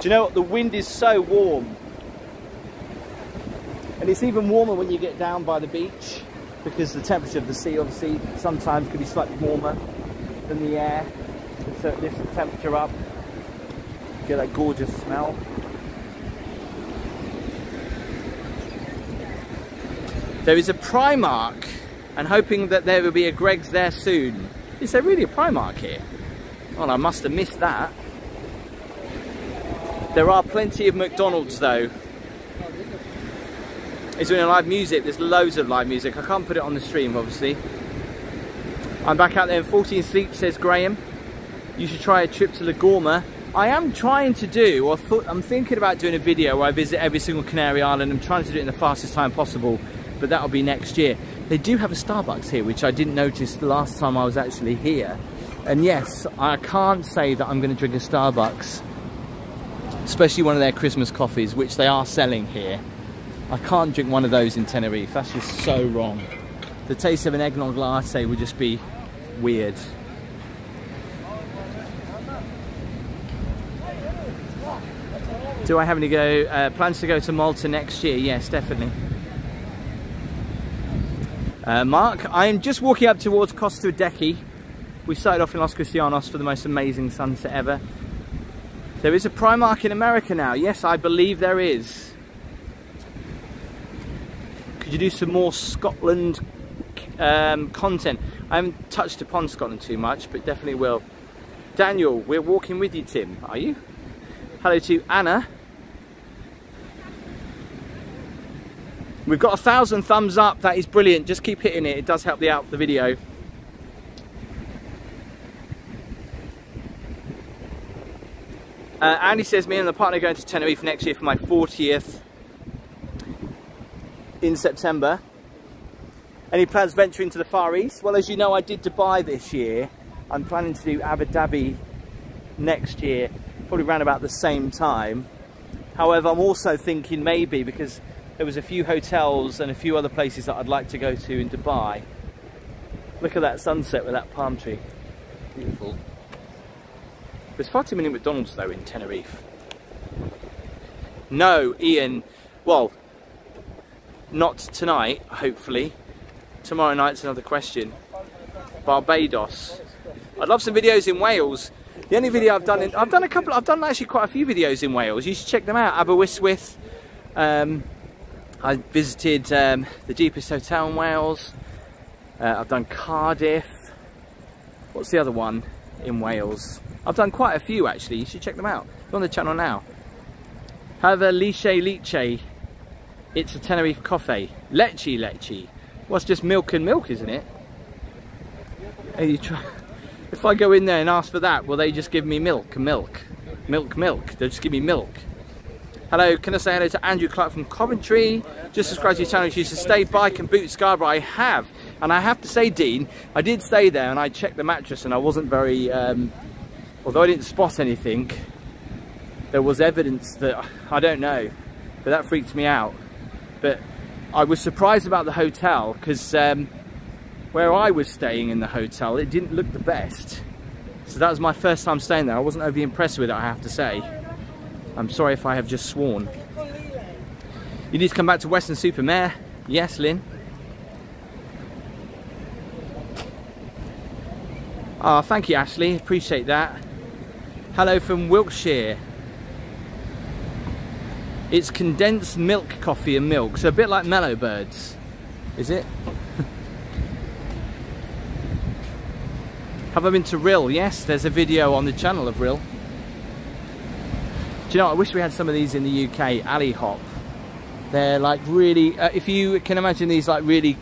Do you know what? The wind is so warm. And it's even warmer when you get down by the beach because the temperature of the sea obviously sometimes can be slightly warmer than the air. So it lifts the temperature up. Get that gorgeous smell. There is a Primark and hoping that there will be a Greggs there soon. Is there really a Primark here? Well, I must have missed that. There are plenty of McDonald's though. Is there any live music? There's loads of live music. I can't put it on the stream obviously. I'm back out there in 14 sleep, says Graham. You should try a trip to La Gomera. I am trying to do, or I'm thinking about doing a video where I visit every single Canary Island. I'm trying to do it in the fastest time possible, but that'll be next year. They do have a Starbucks here, which I didn't notice the last time I was actually here. And yes, I can't say that I'm going to drink a Starbucks especially one of their Christmas coffees, which they are selling here. I can't drink one of those in Tenerife, that's just so wrong. The taste of an eggnog latte would just be weird. Do I have any go uh, plans to go to Malta next year? Yes, definitely. Uh, Mark, I'm just walking up towards Costa Adeje. We started off in Los Cristianos for the most amazing sunset ever. There is a Primark in America now. Yes, I believe there is. Could you do some more Scotland um, content? I haven't touched upon Scotland too much, but definitely will. Daniel, we're walking with you, Tim. Are you? Hello to Anna. We've got a thousand thumbs up. That is brilliant. Just keep hitting it. It does help the out the video. Uh, Andy says, me and the partner are going to Tenerife next year for my 40th in September. Any plans venturing to the Far East? Well, as you know, I did Dubai this year. I'm planning to do Abu Dhabi next year, probably around about the same time. However, I'm also thinking maybe because there was a few hotels and a few other places that I'd like to go to in Dubai. Look at that sunset with that palm tree. Beautiful. There's far too many McDonald's though in Tenerife. No, Ian. Well, not tonight, hopefully. Tomorrow night's another question. Barbados. I'd love some videos in Wales. The only video I've done, in, I've done a couple, I've done actually quite a few videos in Wales. You should check them out. Aberystwyth. Um, I visited um, the deepest hotel in Wales. Uh, I've done Cardiff. What's the other one in Wales? I've done quite a few actually, you should check them out. They're on the channel now. However, Leche Leche, it's a Tenerife coffee. Leche Leche. Well, it's just milk and milk, isn't it? And you try, if I go in there and ask for that, will they just give me milk, and milk, milk, milk? They'll just give me milk. Hello, can I say hello to Andrew Clark from Coventry? Just subscribe to your channel. You should stay bike and boot Scarborough. I have. And I have to say, Dean, I did stay there and I checked the mattress and I wasn't very, um, although I didn't spot anything, there was evidence that, I don't know, but that freaked me out. But I was surprised about the hotel because um, where I was staying in the hotel, it didn't look the best. So that was my first time staying there. I wasn't overly impressed with it, I have to say. I'm sorry if I have just sworn. You need to come back to Weston Super Mare. Yes, Lynn. Ah, oh, thank you, Ashley. Appreciate that. Hello from Wiltshire. It's condensed milk coffee and milk, so a bit like Mellow Birds. Is it? Have I been to Rhyl? Yes, there's a video on the channel of Rhyl. Do you know, I wish we had some of these in the UK, Ale-Hop. They're like really, uh, if you can imagine these like really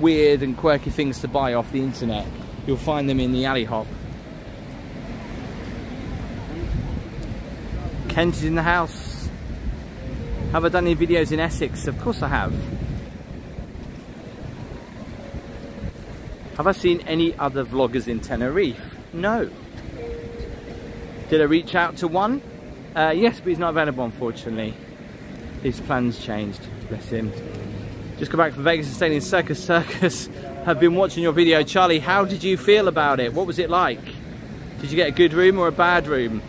weird and quirky things to buy off the internet, you'll find them in the Ale-Hop. Kent is in the house. Have I done any videos in Essex? Of course I have. Have I seen any other vloggers in Tenerife? No. Did I reach out to one? Uh, yes, but he's not available, unfortunately. His plans changed, bless him. Just got back from Vegas and staying in Circus Circus. I've been watching your video. Charlie, how did you feel about it? What was it like? Did you get a good room or a bad room?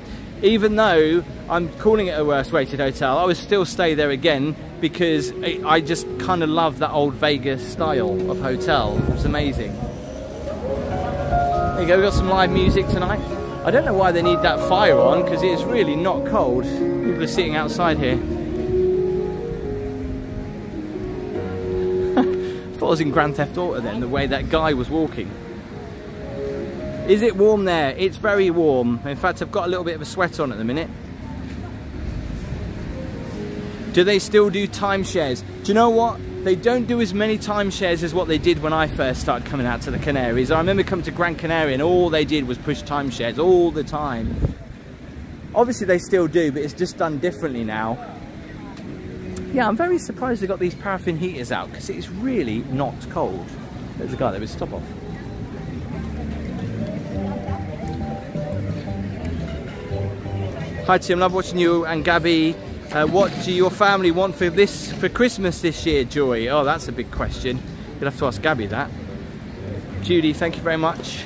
Even though I'm calling it a worst rated hotel, I would still stay there again because I just kind of love that old Vegas style of hotel. It's amazing. There you go, we've got some live music tonight. I don't know why they need that fire on because it is really not cold. People are sitting outside here. I thought I was in Grand Theft Auto then, the way that guy was walking. Is it warm there? It's very warm. In fact, I've got a little bit of a sweat on at the minute. Do they still do timeshares? Do you know what? They don't do as many timeshares as what they did when I first started coming out to the Canaries. I remember coming to Gran Canaria and all they did was push timeshares all the time. Obviously they still do, but it's just done differently now. Yeah, I'm very surprised they got these paraffin heaters out because it's really not cold. There's a guy that would stop off. Hi Tim, love watching you and Gabby uh, what do your family want for this for Christmas this year, Joy? Oh, that's a big question. You'll have to ask Gabby that. Judy, thank you very much.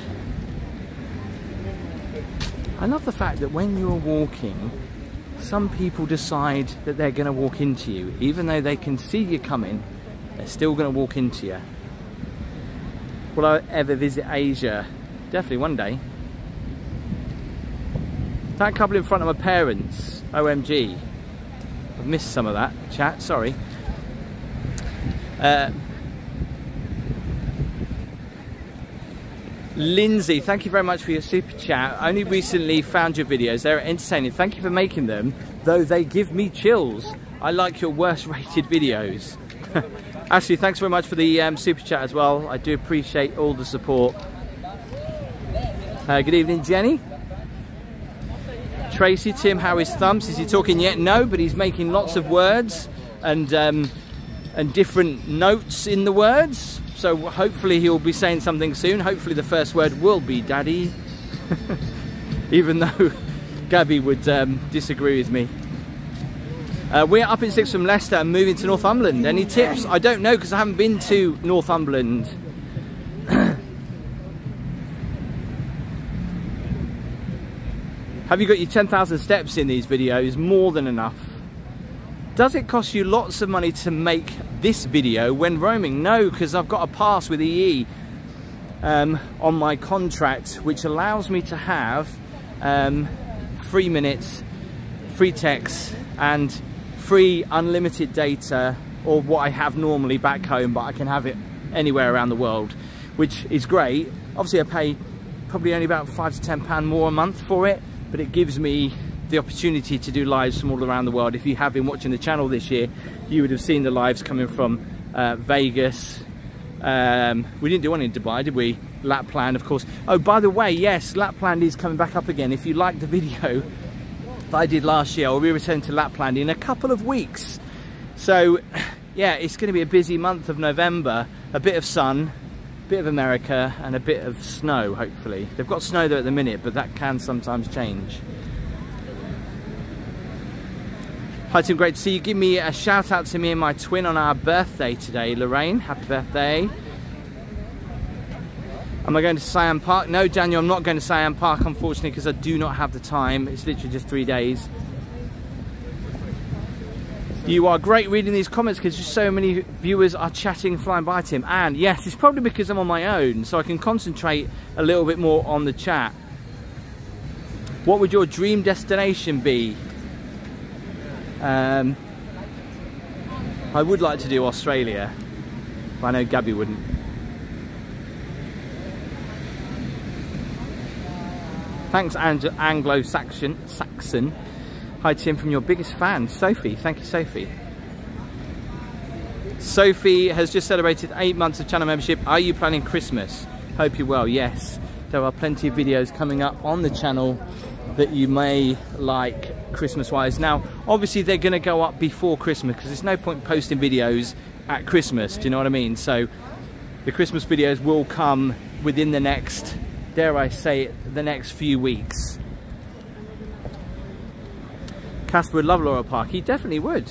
I love the fact that when you're walking, some people decide that they're going to walk into you. Even though they can see you coming, they're still going to walk into you. Will I ever visit Asia? Definitely one day. That couple in front of my parents. OMG. I've missed some of that chat, sorry. Uh, Lindsay, thank you very much for your super chat. Only recently found your videos. They're entertaining. Thank you for making them, though they give me chills. I like your worst rated videos. Ashley, thanks very much for the um, super chat as well. I do appreciate all the support. Uh, good evening, Jenny. Tracy, Tim, how is Thumps? Is he talking yet? No, but he's making lots of words and um, and different notes in the words. So hopefully he'll be saying something soon. Hopefully the first word will be daddy. Even though Gabby would um, disagree with me. Uh, we're up in six from Leicester and moving to Northumberland. Any tips? I don't know because I haven't been to Northumberland. Have you got your 10,000 steps in these videos? More than enough. Does it cost you lots of money to make this video when roaming? No, because I've got a pass with EE um, on my contract, which allows me to have um, free minutes, free text, and free unlimited data, or what I have normally back home, but I can have it anywhere around the world, which is great. Obviously, I pay probably only about five to ten pound more a month for it, but it gives me the opportunity to do lives from all around the world. If you have been watching the channel this year, you would have seen the lives coming from uh, Vegas. Um, we didn't do one in Dubai, did we? Lapland, of course. Oh, by the way, yes, Lapland is coming back up again. If you liked the video that I did last year, I'll be returning to Lapland in a couple of weeks. So, yeah, it's going to be a busy month of November. A bit of sun, bit of America, and a bit of snow, hopefully. They've got snow there at the minute, but that can sometimes change. Hi Tim, great to see you. Give me a shout out to me and my twin on our birthday today, Lorraine. Happy birthday. Am I going to Siam Park? No, Daniel, I'm not going to Siam Park, unfortunately, because I do not have the time. It's literally just three days. You are great reading these comments because so many viewers are chatting, flying by Tim. And yes, it's probably because I'm on my own, so I can concentrate a little bit more on the chat. What would your dream destination be? Um, I would like to do Australia, but I know Gabby wouldn't. Thanks, Anglo-Saxon. Saxon. Hi, Tim, from your biggest fan, Sophie. Thank you, Sophie. Sophie has just celebrated eight months of channel membership. Are you planning Christmas? Hope you're well. Yes, there are plenty of videos coming up on the channel that you may like Christmas wise. Now, obviously they're going to go up before Christmas because there's no point posting videos at Christmas, do you know what I mean? So the Christmas videos will come within the next, dare I say it, the next few weeks. Casper would love Loro Parque, he definitely would.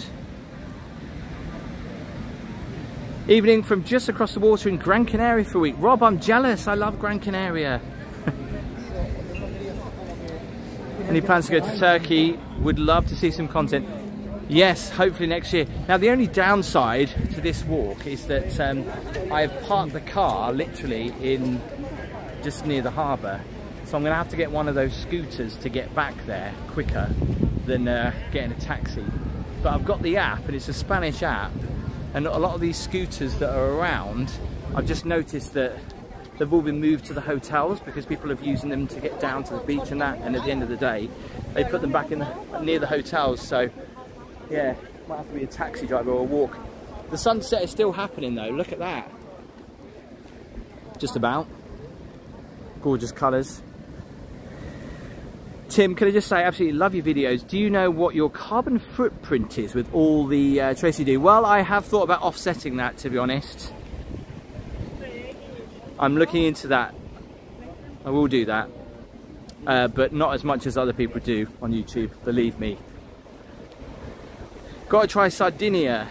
Evening from just across the water in Gran Canaria for a week. Rob, I'm jealous, I love Gran Canaria. Any plans to go to Turkey? Would love to see some content. Yes, hopefully next year. Now the only downside to this walk is that um, I've parked the car literally in just near the harbour. So I'm going to have to get one of those scooters to get back there quicker than uh, getting a taxi. But I've got the app and it's a Spanish app and a lot of these scooters that are around, I've just noticed that they've all been moved to the hotels because people have using them to get down to the beach and that and at the end of the day they put them back in the, near the hotels so yeah might have to be a taxi driver or a walk. The sunset is still happening though. Look at that. Just about. Gorgeous colours Tim, can I just say, I absolutely love your videos. Do you know what your carbon footprint is with all the uh, trace you do? Well, I have thought about offsetting that, to be honest. I'm looking into that. I will do that. Uh, but not as much as other people do on YouTube, believe me. Got to try Sardinia.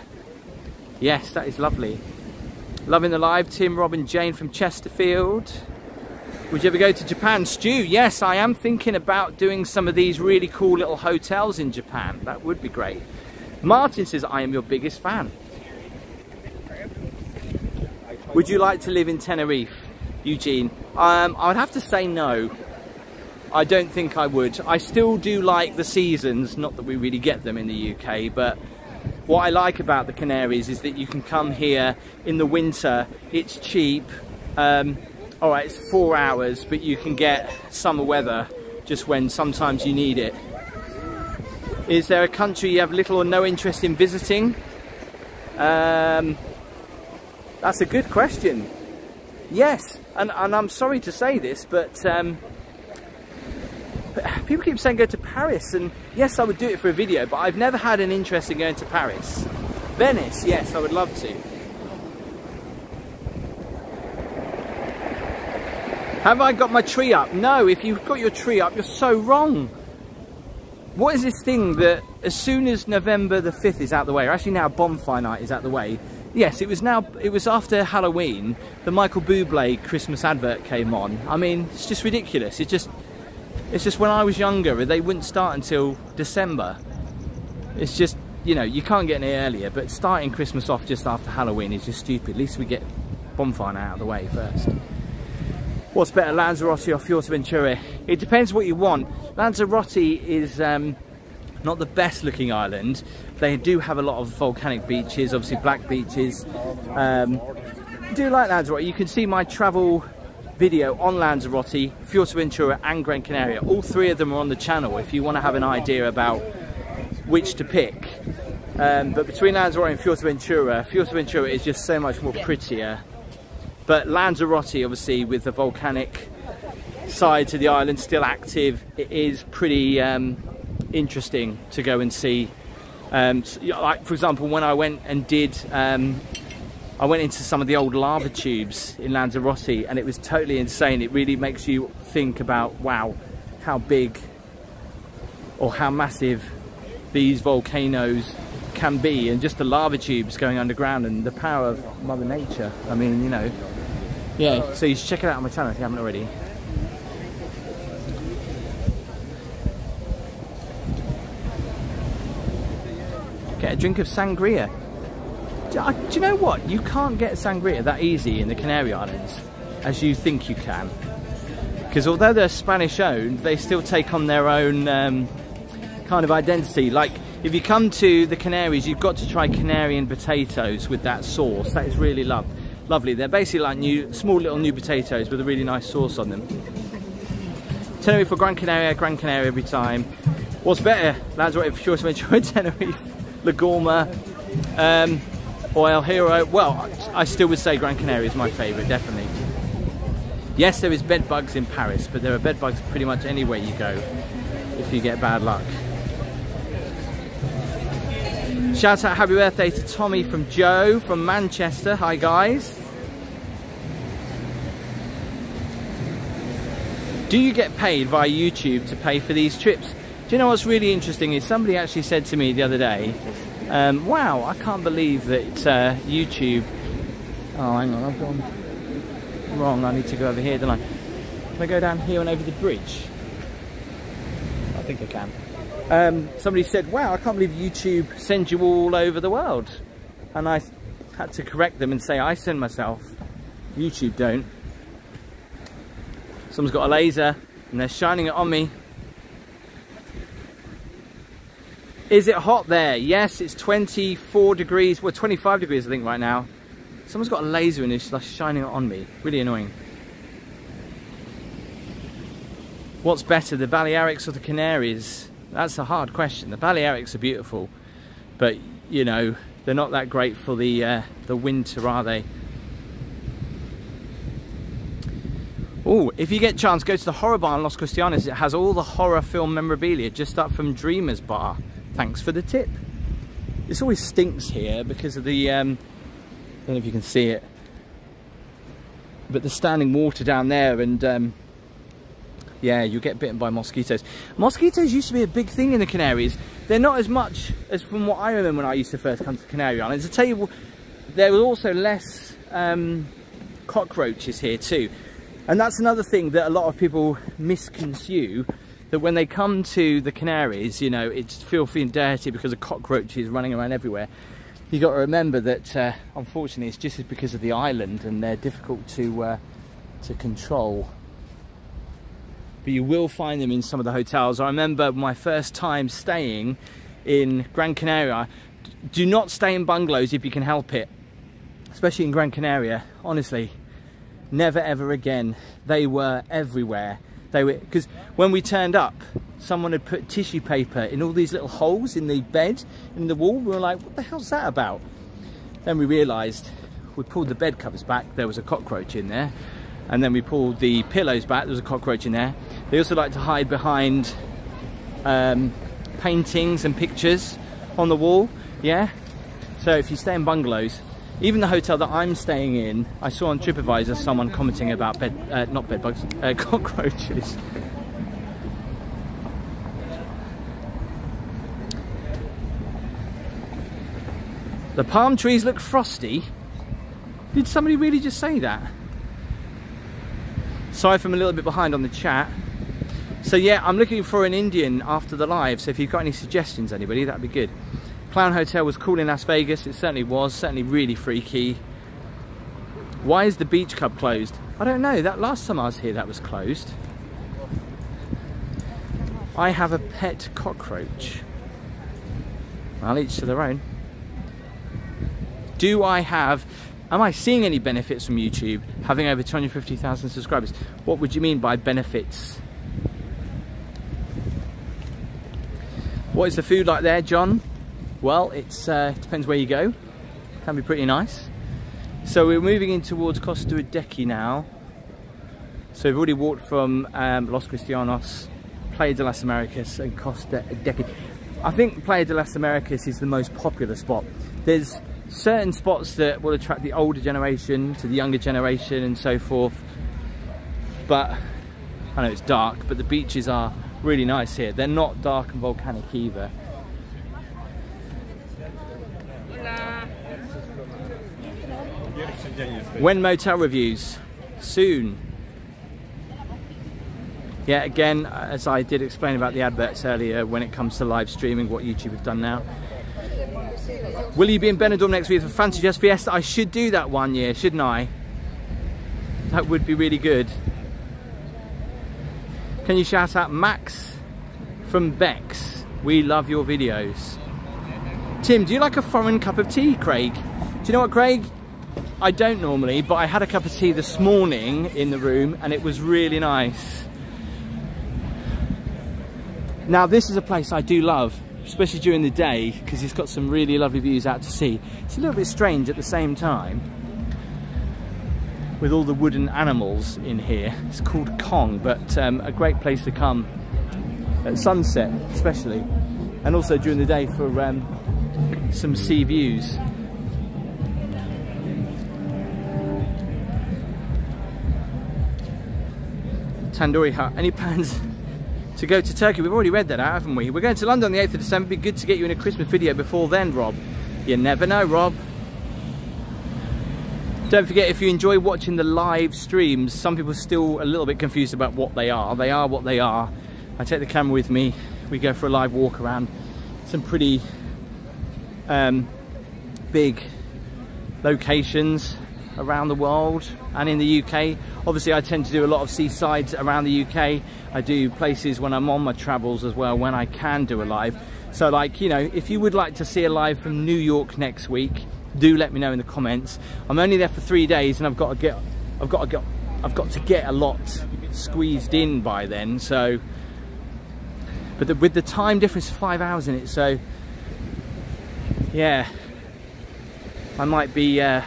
Yes, that is lovely. Loving the live, Tim, Robin, Jane from Chesterfield. Would you ever go to Japan? Stu, yes, I am thinking about doing some of these really cool little hotels in Japan. That would be great. Martin says, I am your biggest fan. Would you like to live in Tenerife, Eugene? Um, I would have to say no. I don't think I would. I still do like the seasons, not that we really get them in the UK, but what I like about the Canaries is that you can come here in the winter, it's cheap. Um, all right, it's four hours, but you can get summer weather just when sometimes you need it. Is there a country you have little or no interest in visiting? Um, that's a good question. Yes, and, and I'm sorry to say this, but um, people keep saying go to Paris, and yes, I would do it for a video, but I've never had an interest in going to Paris. Venice, yes, I would love to. Have I got my tree up? No, if you've got your tree up, you're so wrong. What is this thing that as soon as November the 5th is out the way, or actually now bonfire night is out the way, yes, it was now, it was after Halloween, the Michael Bublé Christmas advert came on. I mean, it's just ridiculous. It's just, it's just when I was younger, they wouldn't start until December. It's just, you know, you can't get any earlier, but starting Christmas off just after Halloween is just stupid. At least we get bonfire night out of the way first. What's better, Lanzarote or Fuerteventura? It depends what you want. Lanzarote is um, not the best looking island. They do have a lot of volcanic beaches, obviously black beaches. Um, do like Lanzarote. You can see my travel video on Lanzarote, Fuerteventura and Gran Canaria. All three of them are on the channel if you want to have an idea about which to pick. Um, but between Lanzarote and Fuerteventura, Fuerteventura is just so much more prettier but Lanzarote, obviously, with the volcanic side to the island still active, it is pretty um, interesting to go and see. Um, so, like, for example, when I went and did, um, I went into some of the old lava tubes in Lanzarote, and it was totally insane. It really makes you think about, wow, how big or how massive these volcanoes can be and just the lava tubes going underground and the power of mother nature i mean you know yeah, so you should check it out on my channel if you haven't already. Get a drink of sangria. Do you know what? You can't get sangria that easy in the Canary Islands as you think you can. Because although they're Spanish owned, they still take on their own um, kind of identity. Like if you come to the Canaries, you've got to try Canarian potatoes with that sauce. That is really loved lovely. They're basically like new, small little new potatoes with a really nice sauce on them. Tenerife for Gran Canaria, Gran Canaria every time. What's better? Lanzarote for Fuerteventura, Tenerife, La Gomera, um, or El Hierro. Well, I still would say Gran Canaria is my favourite, definitely. Yes, there is bed bugs in Paris, but there are bed bugs pretty much anywhere you go if you get bad luck. Shout out happy birthday to Tommy from Joe from Manchester. Hi guys. Do you get paid via YouTube to pay for these trips? Do you know what's really interesting is somebody actually said to me the other day, um, wow, I can't believe that uh, YouTube, oh hang on, I've gone wrong, I need to go over here, don't I? Can I go down here and over the bridge? I think I can. Um, somebody said, wow, I can't believe YouTube sends you all over the world. And I had to correct them and say, I send myself, YouTube don't. Someone's got a laser and they're shining it on me. Is it hot there? Yes, it's 24 degrees, well 25 degrees I think right now. Someone's got a laser and it's shining it on me. Really annoying. What's better, the Balearics or the Canaries? That's a hard question. The Balearics are beautiful, but you know, they're not that great for the, uh, the winter, are they? Oh, if you get chance, go to the Horror Bar in Los Cristianos. It has all the horror film memorabilia just up from Dreamers Bar. Thanks for the tip. This always stinks here because of the, um, I don't know if you can see it, but the standing water down there and um, yeah, you get bitten by mosquitoes. Mosquitoes used to be a big thing in the Canaries. They're not as much as from what I remember when I used to first come to Canary Islands. To tell you, there was also less um, cockroaches here too. And that's another thing that a lot of people misconceive, that when they come to the Canaries, you know, it's filthy and dirty because of cockroaches running around everywhere. You've got to remember that, uh, unfortunately, it's just because of the island and they're difficult to uh, to control. But you will find them in some of the hotels. I remember my first time staying in Gran Canaria. Do not stay in bungalows if you can help it, especially in Gran Canaria. Honestly, never ever again. They were everywhere. They were because when we turned up, someone had put tissue paper in all these little holes in the bed, in the wall. We were like, what the hell's that about? Then we realised we pulled the bed covers back, there was a cockroach in there. And then we pulled the pillows back, there was a cockroach in there. They also like to hide behind um, paintings and pictures on the wall, yeah? So if you stay in bungalows, even the hotel that I'm staying in, I saw on TripAdvisor someone commenting about bed, uh, not bed bugs, uh, cockroaches. The palm trees look frosty. Did somebody really just say that? Sorry if I'm a little bit behind on the chat. So yeah, I'm looking for an Indian after the live, so if you've got any suggestions, anybody, that'd be good. Clown Hotel was cool in Las Vegas, it certainly was, certainly really freaky. Why is the beach club closed? I don't know, that last time I was here that was closed. I have a pet cockroach. Well, each to their own. Do I have, am I seeing any benefits from YouTube having over 250,000 subscribers? What would you mean by benefits? What is the food like there, John? Well, it uh, depends where you go. Can be pretty nice. So we're moving in towards Costa Adeje now. So we've already walked from um, Los Cristianos, Playa de las Americas and Costa Adeje. I think Playa de las Americas is the most popular spot. There's certain spots that will attract the older generation to the younger generation and so forth. But I know it's dark, but the beaches are really nice here. They're not dark and volcanic either. When motel reviews? Soon. Yeah, again, as I did explain about the adverts earlier, when it comes to live streaming, what YouTube have done now. Will you be in Benidorm next week for Fancy Dress Fiesta? I should do that one year, shouldn't I? That would be really good. Can you shout out Max from Bex? We love your videos. Tim, do you like a foreign cup of tea, Craig? Do you know what, Craig? I don't normally, but I had a cup of tea this morning in the room and it was really nice. Now this is a place I do love, especially during the day, because it's got some really lovely views out to sea. It's a little bit strange at the same time, with all the wooden animals in here. It's called Kong, but um, a great place to come at sunset, especially, and also during the day for um, some sea views. Tandoori hut. Any plans to go to Turkey? We've already read that out, haven't we? We're going to London on the 8th of December. It'd be good to get you in a Christmas video before then, Rob. You never know, Rob. Don't forget, if you enjoy watching the live streams, some people are still a little bit confused about what they are. They are what they are. I take the camera with me. We go for a live walk around some pretty um, big locations around the world and in the UK. Obviously I tend to do a lot of seasides around the UK. I do places when I'm on my travels as well when I can do a live. So like, you know, if you would like to see a live from New York next week, do let me know in the comments. I'm only there for three days and I've got to get, I've got to get, I've got to get a lot squeezed in by then. So, but the, with the time difference, five hours in it. So, yeah, I might be. Uh,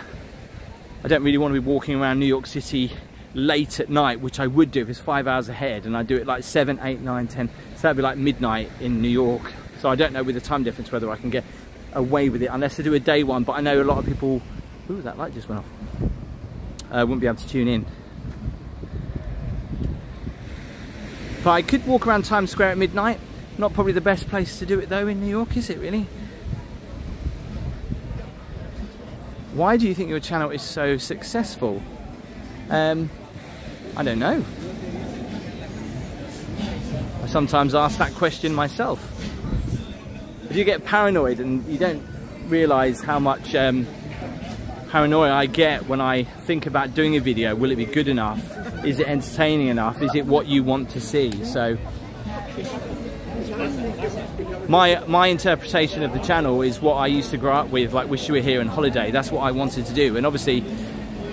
I don't really want to be walking around New York City late at night, which I would do if it's five hours ahead, and I do it like seven, eight, nine, ten. So that'd be like midnight in New York. So I don't know with the time difference whether I can get away with it unless I do a day one. But I know a lot of people. Ooh, that light just went off. Uh, wouldn't be able to tune in. But I could walk around Times Square at midnight. Not probably the best place to do it though in New York, is it really? Why do you think your channel is so successful? Um, I don't know. I sometimes ask that question myself. If you get paranoid and you don't realise how much um, paranoia I get when I think about doing a video, will it be good enough? is it entertaining enough? Is it what you want to see? So my my interpretation of the channel is what I used to grow up with, like Wish You Were Here and Holiday. That's what I wanted to do, and obviously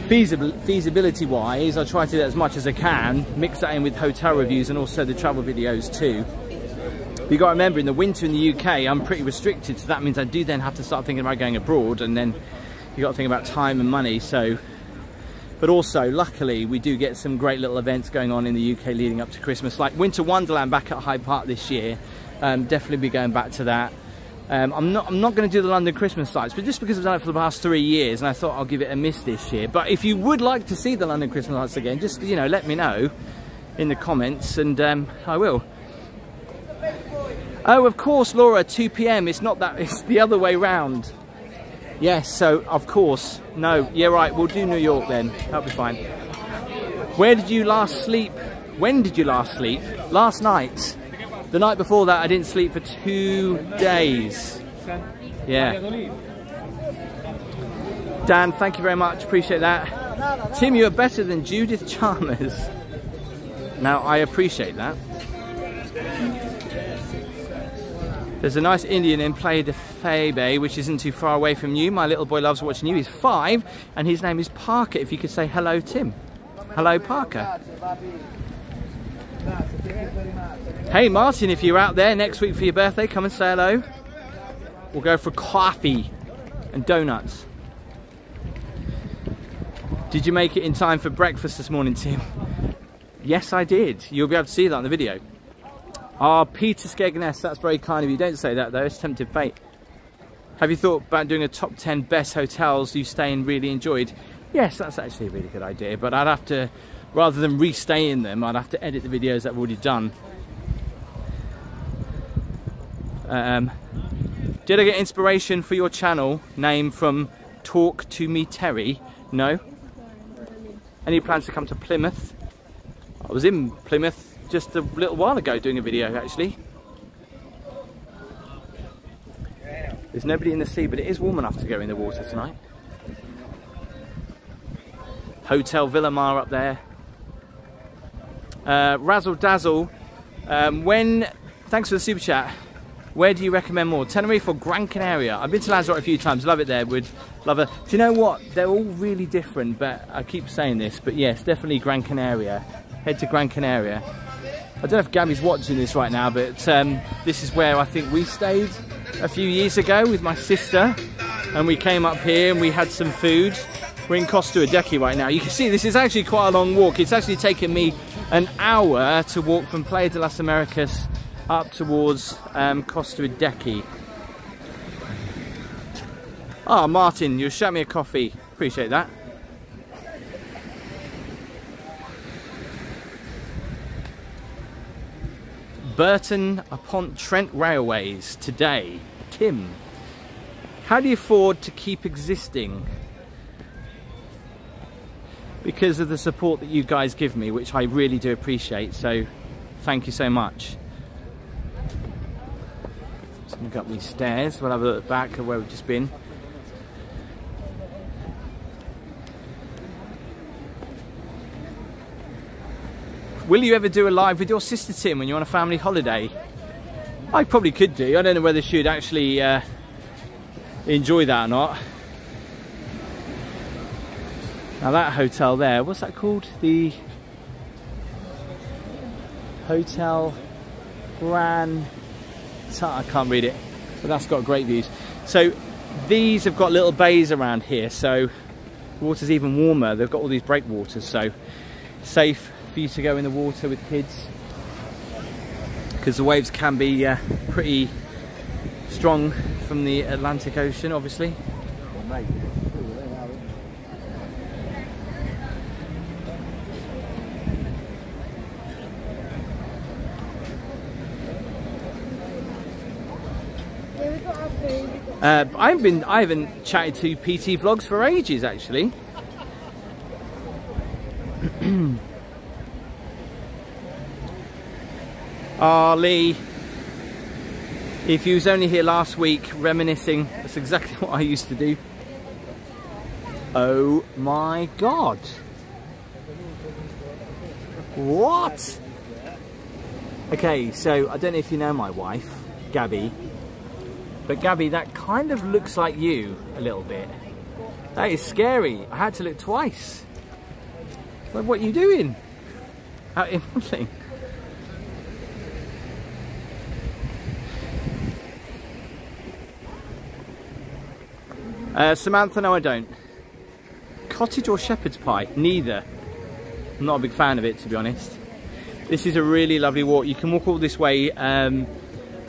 feasibil feasibility wise, I try to do as much as I can, mix that in with hotel reviews and also the travel videos too. But you got to remember, in the winter in the UK, I'm pretty restricted, so that means I do then have to start thinking about going abroad, and then you got to think about time and money. So, but also, luckily, we do get some great little events going on in the UK leading up to Christmas, like Winter Wonderland back at Hyde Park this year. Um, definitely be going back to that. Um, I'm not, I'm not going to do the London Christmas lights, but just because I've done it for the past three years, and I thought I'll give it a miss this year. But if you would like to see the London Christmas lights again, just you know, let me know in the comments, and um, I will. Oh, of course, Laura, 2 p.m. It's not that, it's the other way round. Yes, so of course, no, yeah, right, we'll do New York then. That'll be fine. Where did you last sleep? When did you last sleep? Last night. The night before that, I didn't sleep for two days. Yeah. Dan, thank you very much. Appreciate that. Tim, you are better than Judith Chalmers. Now, I appreciate that. There's a nice Indian in Playa de Fañabé, which isn't too far away from you. My little boy loves watching you. He's five, and his name is Parker. If you could say hello, Tim. Hello, Parker. Hey, Martin, if you're out there next week for your birthday, come and say hello. We'll go for coffee and donuts. Did you make it in time for breakfast this morning, Tim? Yes, I did. You'll be able to see that on the video. Ah, oh, Peter Skegness, that's very kind of you. Don't say that though, it's tempted fate. Have you thought about doing a top 10 best hotels you stay in really enjoyed? Yes, that's actually a really good idea, but I'd have to, rather than re-stay in them, I'd have to edit the videos that I've already done. Um, did I get inspiration for your channel name from Talk to Me Terry? No. Any plans to come to Plymouth? I was in Plymouth just a little while ago doing a video actually. There's nobody in the sea, but it is warm enough to go in the water tonight. Hotel Villamar up there. Uh, Razzle Dazzle, um, when, thanks for the super chat. Where do you recommend more, Tenerife or Gran Canaria? I've been to Lanzarote a few times, love it there, would love it. Do you know what? They're all really different, but I keep saying this, but yes, definitely Gran Canaria. Head to Gran Canaria. I don't know if Gabby's watching this right now, but um, this is where I think we stayed a few years ago with my sister. And we came up here and we had some food. We're in Costa Adeje right now. You can see this is actually quite a long walk. It's actually taken me an hour to walk from Playa de las Americas up towards um, Costa Adeje. Ah, oh, Martin, you shot me a coffee. Appreciate that. Burton upon Trent Railways today. Tim, how do you afford to keep existing? Because of the support that you guys give me, which I really do appreciate, so thank you so much. We've these stairs, we'll have a look back at where we've just been. Will you ever do a live with your sister Tim when you're on a family holiday? I probably could do. I don't know whether she'd actually uh, enjoy that or not. Now that hotel there, what's that called? The Hotel Gran... I can't read it, but that's got great views. So these have got little bays around here, so water's even warmer. They've got all these breakwaters, so safe for you to go in the water with kids because the waves can be uh, pretty strong from the Atlantic Ocean obviously. Uh, I've been I haven't chatted to PT Vlogs for ages actually. Ah, Lee, if you was only here last week reminiscing, that's exactly what I used to do. Oh my God. What? Okay, so I don't know if you know my wife, Gabby, but Gabby, that kind of looks like you a little bit. That is scary. I had to look twice. Like, what are you doing? Out in modelling. Uh, Samantha, no I don't. Cottage or shepherd's pie? Neither. I'm not a big fan of it to be honest. This is a really lovely walk. You can walk all this way um,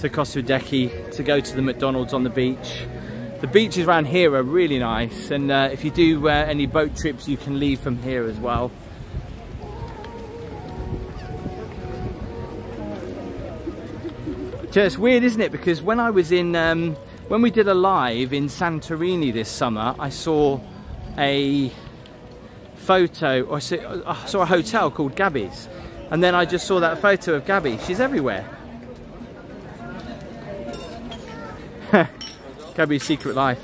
to Adeje to go to the McDonald's on the beach. The beaches around here are really nice and uh, if you do uh, any boat trips you can leave from here as well. Just weird isn't it because when I was in um, when we did a live in Santorini this summer I saw a photo or I saw a hotel called Gabby's and then I just saw that photo of Gabby she's everywhere Gabby's secret life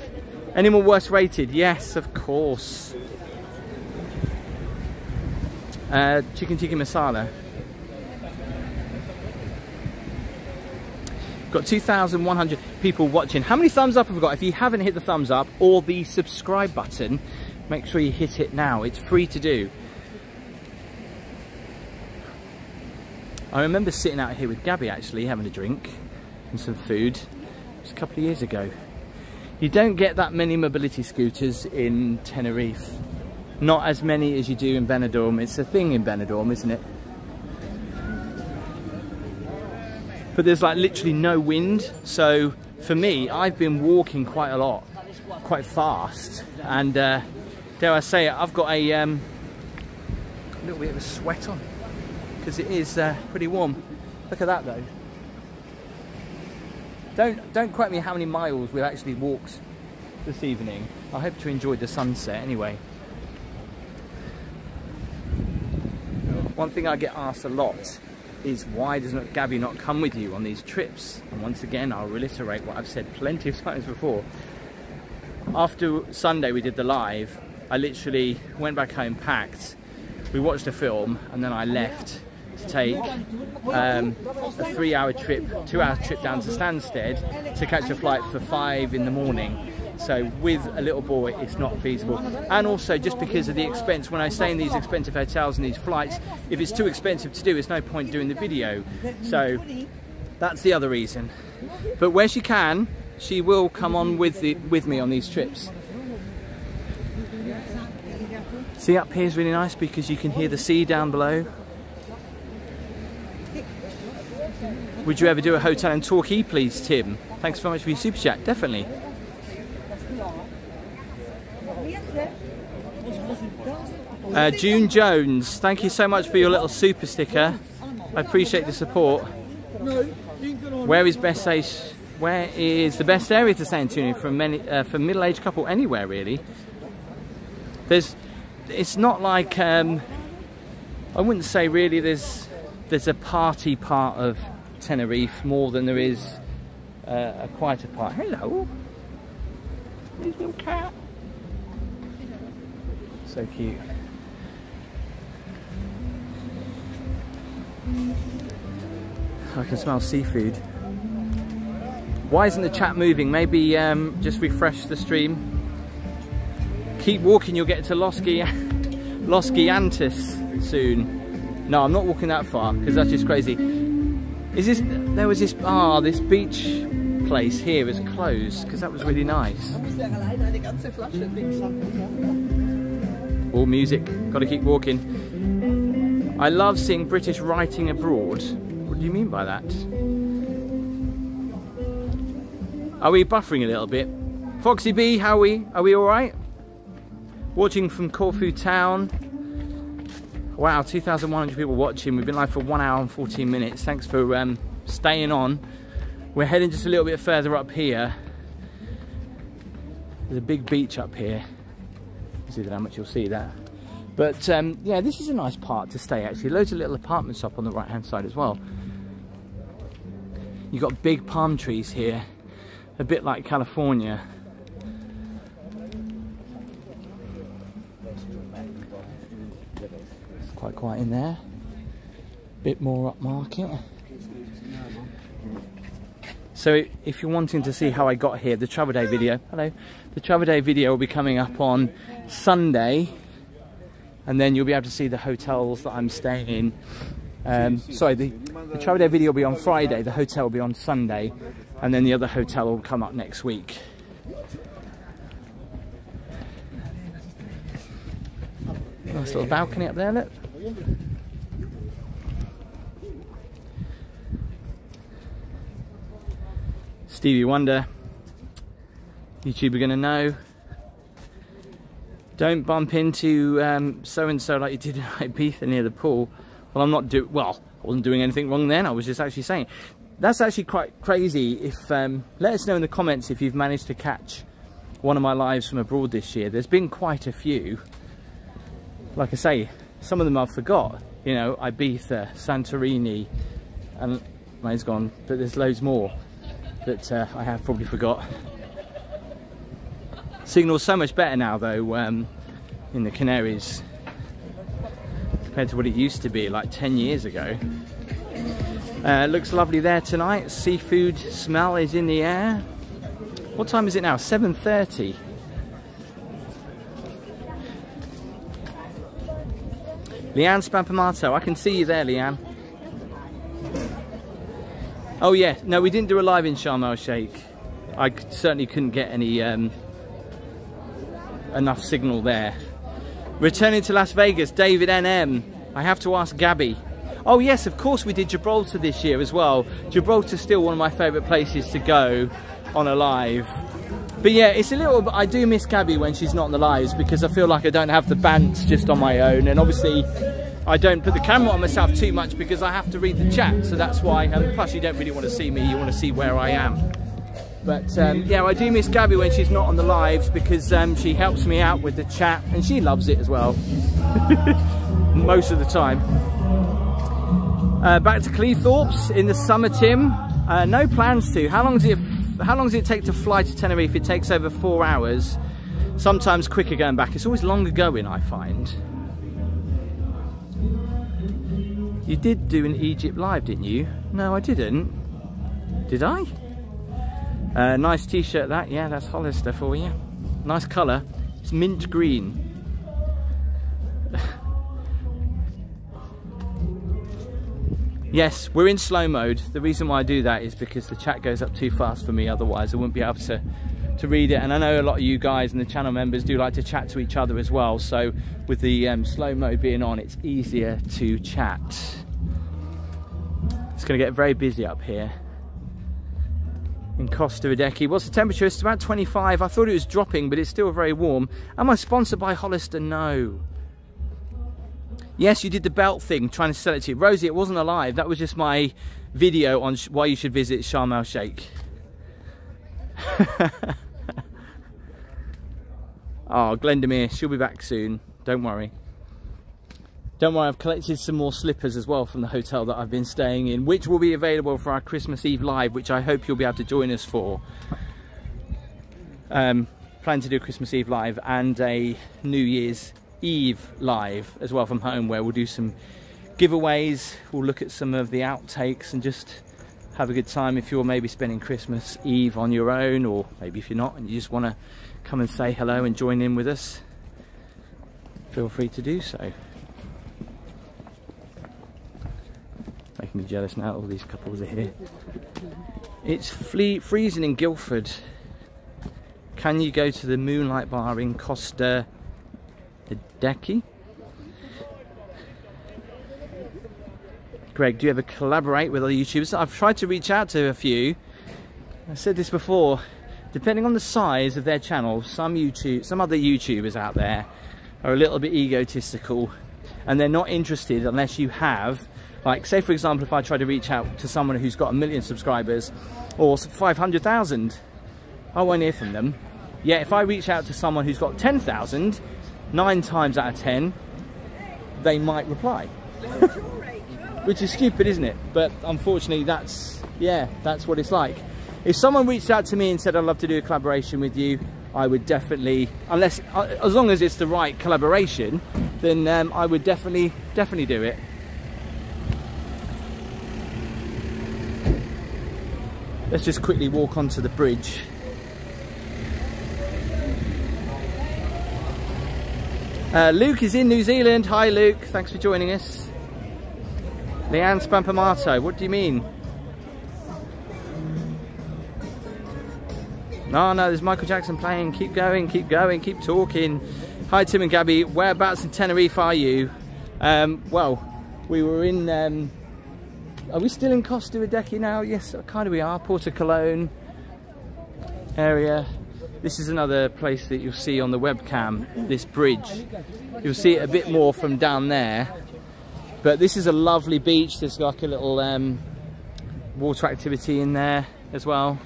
any more worst rated yes of course uh, chicken tikka masala Got 2,100 people watching. How many thumbs up have we got? If you haven't hit the thumbs up or the subscribe button, make sure you hit it now. It's free to do. I remember sitting out here with Gabby actually, having a drink and some food. Was a couple of years ago. You don't get that many mobility scooters in Tenerife. Not as many as you do in Benidorm. It's a thing in Benidorm, isn't it? but there's like literally no wind. So for me, I've been walking quite a lot, quite fast. And uh, dare I say I've got a, um, little bit of a sweat on because it is uh, pretty warm. Look at that though. Don't, don't quote me how many miles we've actually walked this evening. I hope to enjoy the sunset anyway. One thing I get asked a lot is why does not Gabby not come with you on these trips? And once again, I'll reiterate what I've said plenty of times before. After Sunday we did the live, I literally went back home, packed, we watched a film, and then I left to take um, a three hour trip, two hour trip down to Stansted to catch a flight for five in the morning so with a little boy, it's not feasible. And also just because of the expense, when I stay in these expensive hotels and these flights, if it's too expensive to do, there's no point doing the video. So that's the other reason. But where she can, she will come on with, the, with me on these trips. See up here is really nice because you can hear the sea down below. Would you ever do a hotel in Torquay please Tim? Thanks very much for your super chat, definitely. Uh, June Jones, thank you so much for your little super sticker. I appreciate the support. Where is best? Where is the best area to stay in Tunis for many uh, for middle-aged couple anywhere really? There's, it's not like um, I wouldn't say really. There's there's a party part of Tenerife more than there is uh, a quieter part. Hello, There's little cat. So cute. I can smell seafood. Why isn't the chat moving? Maybe um, just refresh the stream. Keep walking, you'll get to Los, Gi Los soon. No, I'm not walking that far because that's just crazy. Is this, there was this, bar, oh, this beach place here is closed because that was really nice. All music, gotta keep walking. I love seeing British writing abroad. What do you mean by that? Are we buffering a little bit? Foxy B, how are we? Are we alright? Watching from Corfu town. Wow, 2,100 people watching. We've been live for one hour and 14 minutes. Thanks for um, staying on. We're heading just a little bit further up here. There's a big beach up here. See how much you'll see that. But um, yeah, this is a nice part to stay actually. Loads of little apartments up on the right hand side as well. You've got big palm trees here, a bit like California. Quite quiet in there. A bit more upmarket. So if you're wanting to see how I got here, the travel day video, hello, the travel day video will be coming up on Sunday, and then you'll be able to see the hotels that I'm staying in. Um, sorry, the, the travel day video will be on Friday, the hotel will be on Sunday, and then the other hotel will come up next week. Nice little balcony up there, look. Stevie Wonder. YouTube are going to know. Don't bump into um, so and so like you did in Ibiza near the pool. Well, I'm not do well. I wasn't doing anything wrong then. I was just actually saying. That's actually quite crazy. If um, let us know in the comments if you've managed to catch one of my lives from abroad this year. There's been quite a few. Like I say, some of them I've forgot. You know, Ibiza, Santorini, and mine's gone. But there's loads more that uh, I have probably forgot. Signal's so much better now though um, in the Canaries compared to what it used to be like 10 years ago. Uh, looks lovely there tonight. Seafood smell is in the air. What time is it now? 7.30. Leanne Spampamato, I can see you there, Leanne. Oh yeah, no, we didn't do a live in Sharm el Sheikh. I certainly couldn't get any um, enough signal there. Returning to Las Vegas, David NM. I have to ask Gabby. Oh yes, of course we did Gibraltar this year as well. Gibraltar's still one of my favourite places to go on a live. But yeah, it's a little, I do miss Gabby when she's not on the lives because I feel like I don't have the bants just on my own. And obviously I don't put the camera on myself too much because I have to read the chat. So that's why, and plus you don't really want to see me, you want to see where I am. But um, yeah, I do miss Gabby when she's not on the lives because um, she helps me out with the chat and she loves it as well. Most of the time. Uh, back to Cleethorpes in the summer, Tim. Uh, no plans to. How long does it? How long does it take to fly to Tenerife? It takes over four hours. Sometimes quicker going back. It's always longer going, I find. You did do an Egypt live, didn't you? No, I didn't. Did I? Uh, nice t-shirt that, yeah, that's Hollister for you. Nice colour. It's mint green. Yes, we're in slow mode. The reason why I do that is because the chat goes up too fast for me, otherwise I wouldn't be able to to read it and I know a lot of you guys and the channel members do like to chat to each other as well so with the um, slow mode being on it's easier to chat it's going to get very busy up here in Costa Adeje. What's the temperature? It's about 25. I thought it was dropping, but it's still very warm. Am I sponsored by Hollister? No. Yes, you did the belt thing, trying to sell it to you. Rosie, it wasn't alive. That was just my video on why you should visit Sharm el Sheikh. Oh, Glendamere, she'll be back soon. Don't worry. Don't worry, I've collected some more slippers as well from the hotel that I've been staying in, which will be available for our Christmas Eve live, which I hope you'll be able to join us for. Um, plan to do a Christmas Eve live and a New Year's Eve live as well from home, where we'll do some giveaways. We'll look at some of the outtakes and just have a good time if you're maybe spending Christmas Eve on your own, or maybe if you're not and you just want to come and say hello and join in with us, feel free to do so. Making me jealous now, all these couples are here. It's freezing in Guildford. Can you go to the Moonlight Bar in Costa Adeje? Greg, do you ever collaborate with other YouTubers? I've tried to reach out to a few. I said this before, depending on the size of their channel, some YouTube, some other YouTubers out there are a little bit egotistical and they're not interested unless you have, like say for example, if I try to reach out to someone who's got a million subscribers or 500,000, I won't hear from them. Yet if I reach out to someone who's got 10,000, nine times out of ten, they might reply. Which is stupid, isn't it? But unfortunately, that's, yeah, that's what it's like. If someone reached out to me and said, I'd love to do a collaboration with you, I would definitely, unless, uh, as long as it's the right collaboration, then um, I would definitely, definitely do it. Let's just quickly walk onto the bridge Uh, Luke is in New Zealand. Hi Luke, thanks for joining us. Leanne Spampamato, what do you mean? No, no, there's Michael Jackson playing. Keep going, keep going, keep talking. Hi Tim and Gabby, whereabouts in Tenerife are you? Um, well, we were in, um, are we still in Costa Ridecky now? Yes, kind of we are, Puerto Colón area. This is another place that you'll see on the webcam, this bridge. You'll see it a bit more from down there. But this is a lovely beach. There's like a little um, water activity in there as well.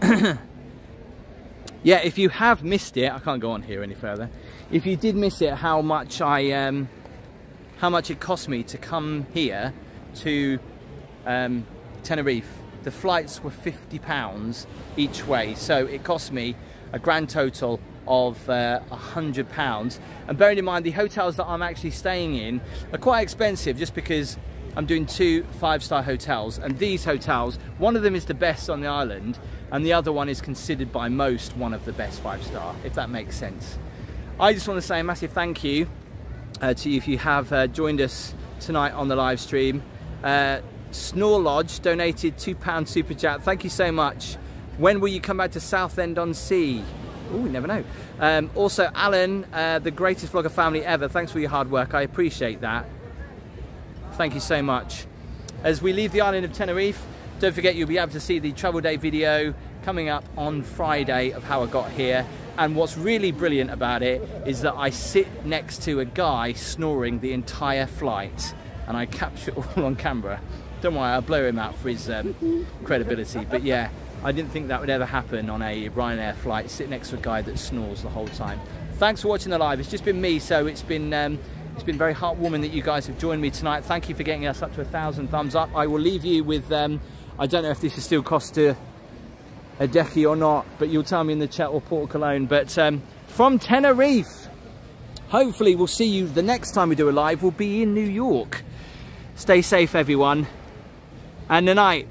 yeah, if you have missed it, I can't go on here any further. If you did miss it, how much I, um, how much it cost me to come here to um, Tenerife. The flights were 50 pounds each way, so it cost me a grand total of uh, 100 pounds. And bearing in mind, the hotels that I'm actually staying in are quite expensive just because I'm doing two five-star hotels and these hotels, one of them is the best on the island and the other one is considered by most one of the best five-star, if that makes sense. I just want to say a massive thank you uh, to you if you have uh, joined us tonight on the live stream. Uh, Snore Lodge donated £2 super chat. Thank you so much. When will you come back to Southend on Sea? Oh, we never know. Um, also, Alan, uh, the greatest vlogger family ever. Thanks for your hard work. I appreciate that. Thank you so much. As we leave the island of Tenerife, don't forget you'll be able to see the travel day video coming up on Friday of how I got here. And what's really brilliant about it is that I sit next to a guy snoring the entire flight and I capture it all on camera. Don't worry, I'll blow him out for his um, credibility. But yeah, I didn't think that would ever happen on a Ryanair flight, sit next to a guy that snores the whole time. Thanks for watching the live. It's just been me, so it's been um, it's been very heartwarming that you guys have joined me tonight. Thank you for getting us up to a thousand thumbs up. I will leave you with, um, I don't know if this is still Costa Ridecky or not, but you'll tell me in the chat or Puerto Colón. But um, from Tenerife, hopefully we'll see you the next time we do a live. We'll be in New York. Stay safe, everyone. And the night.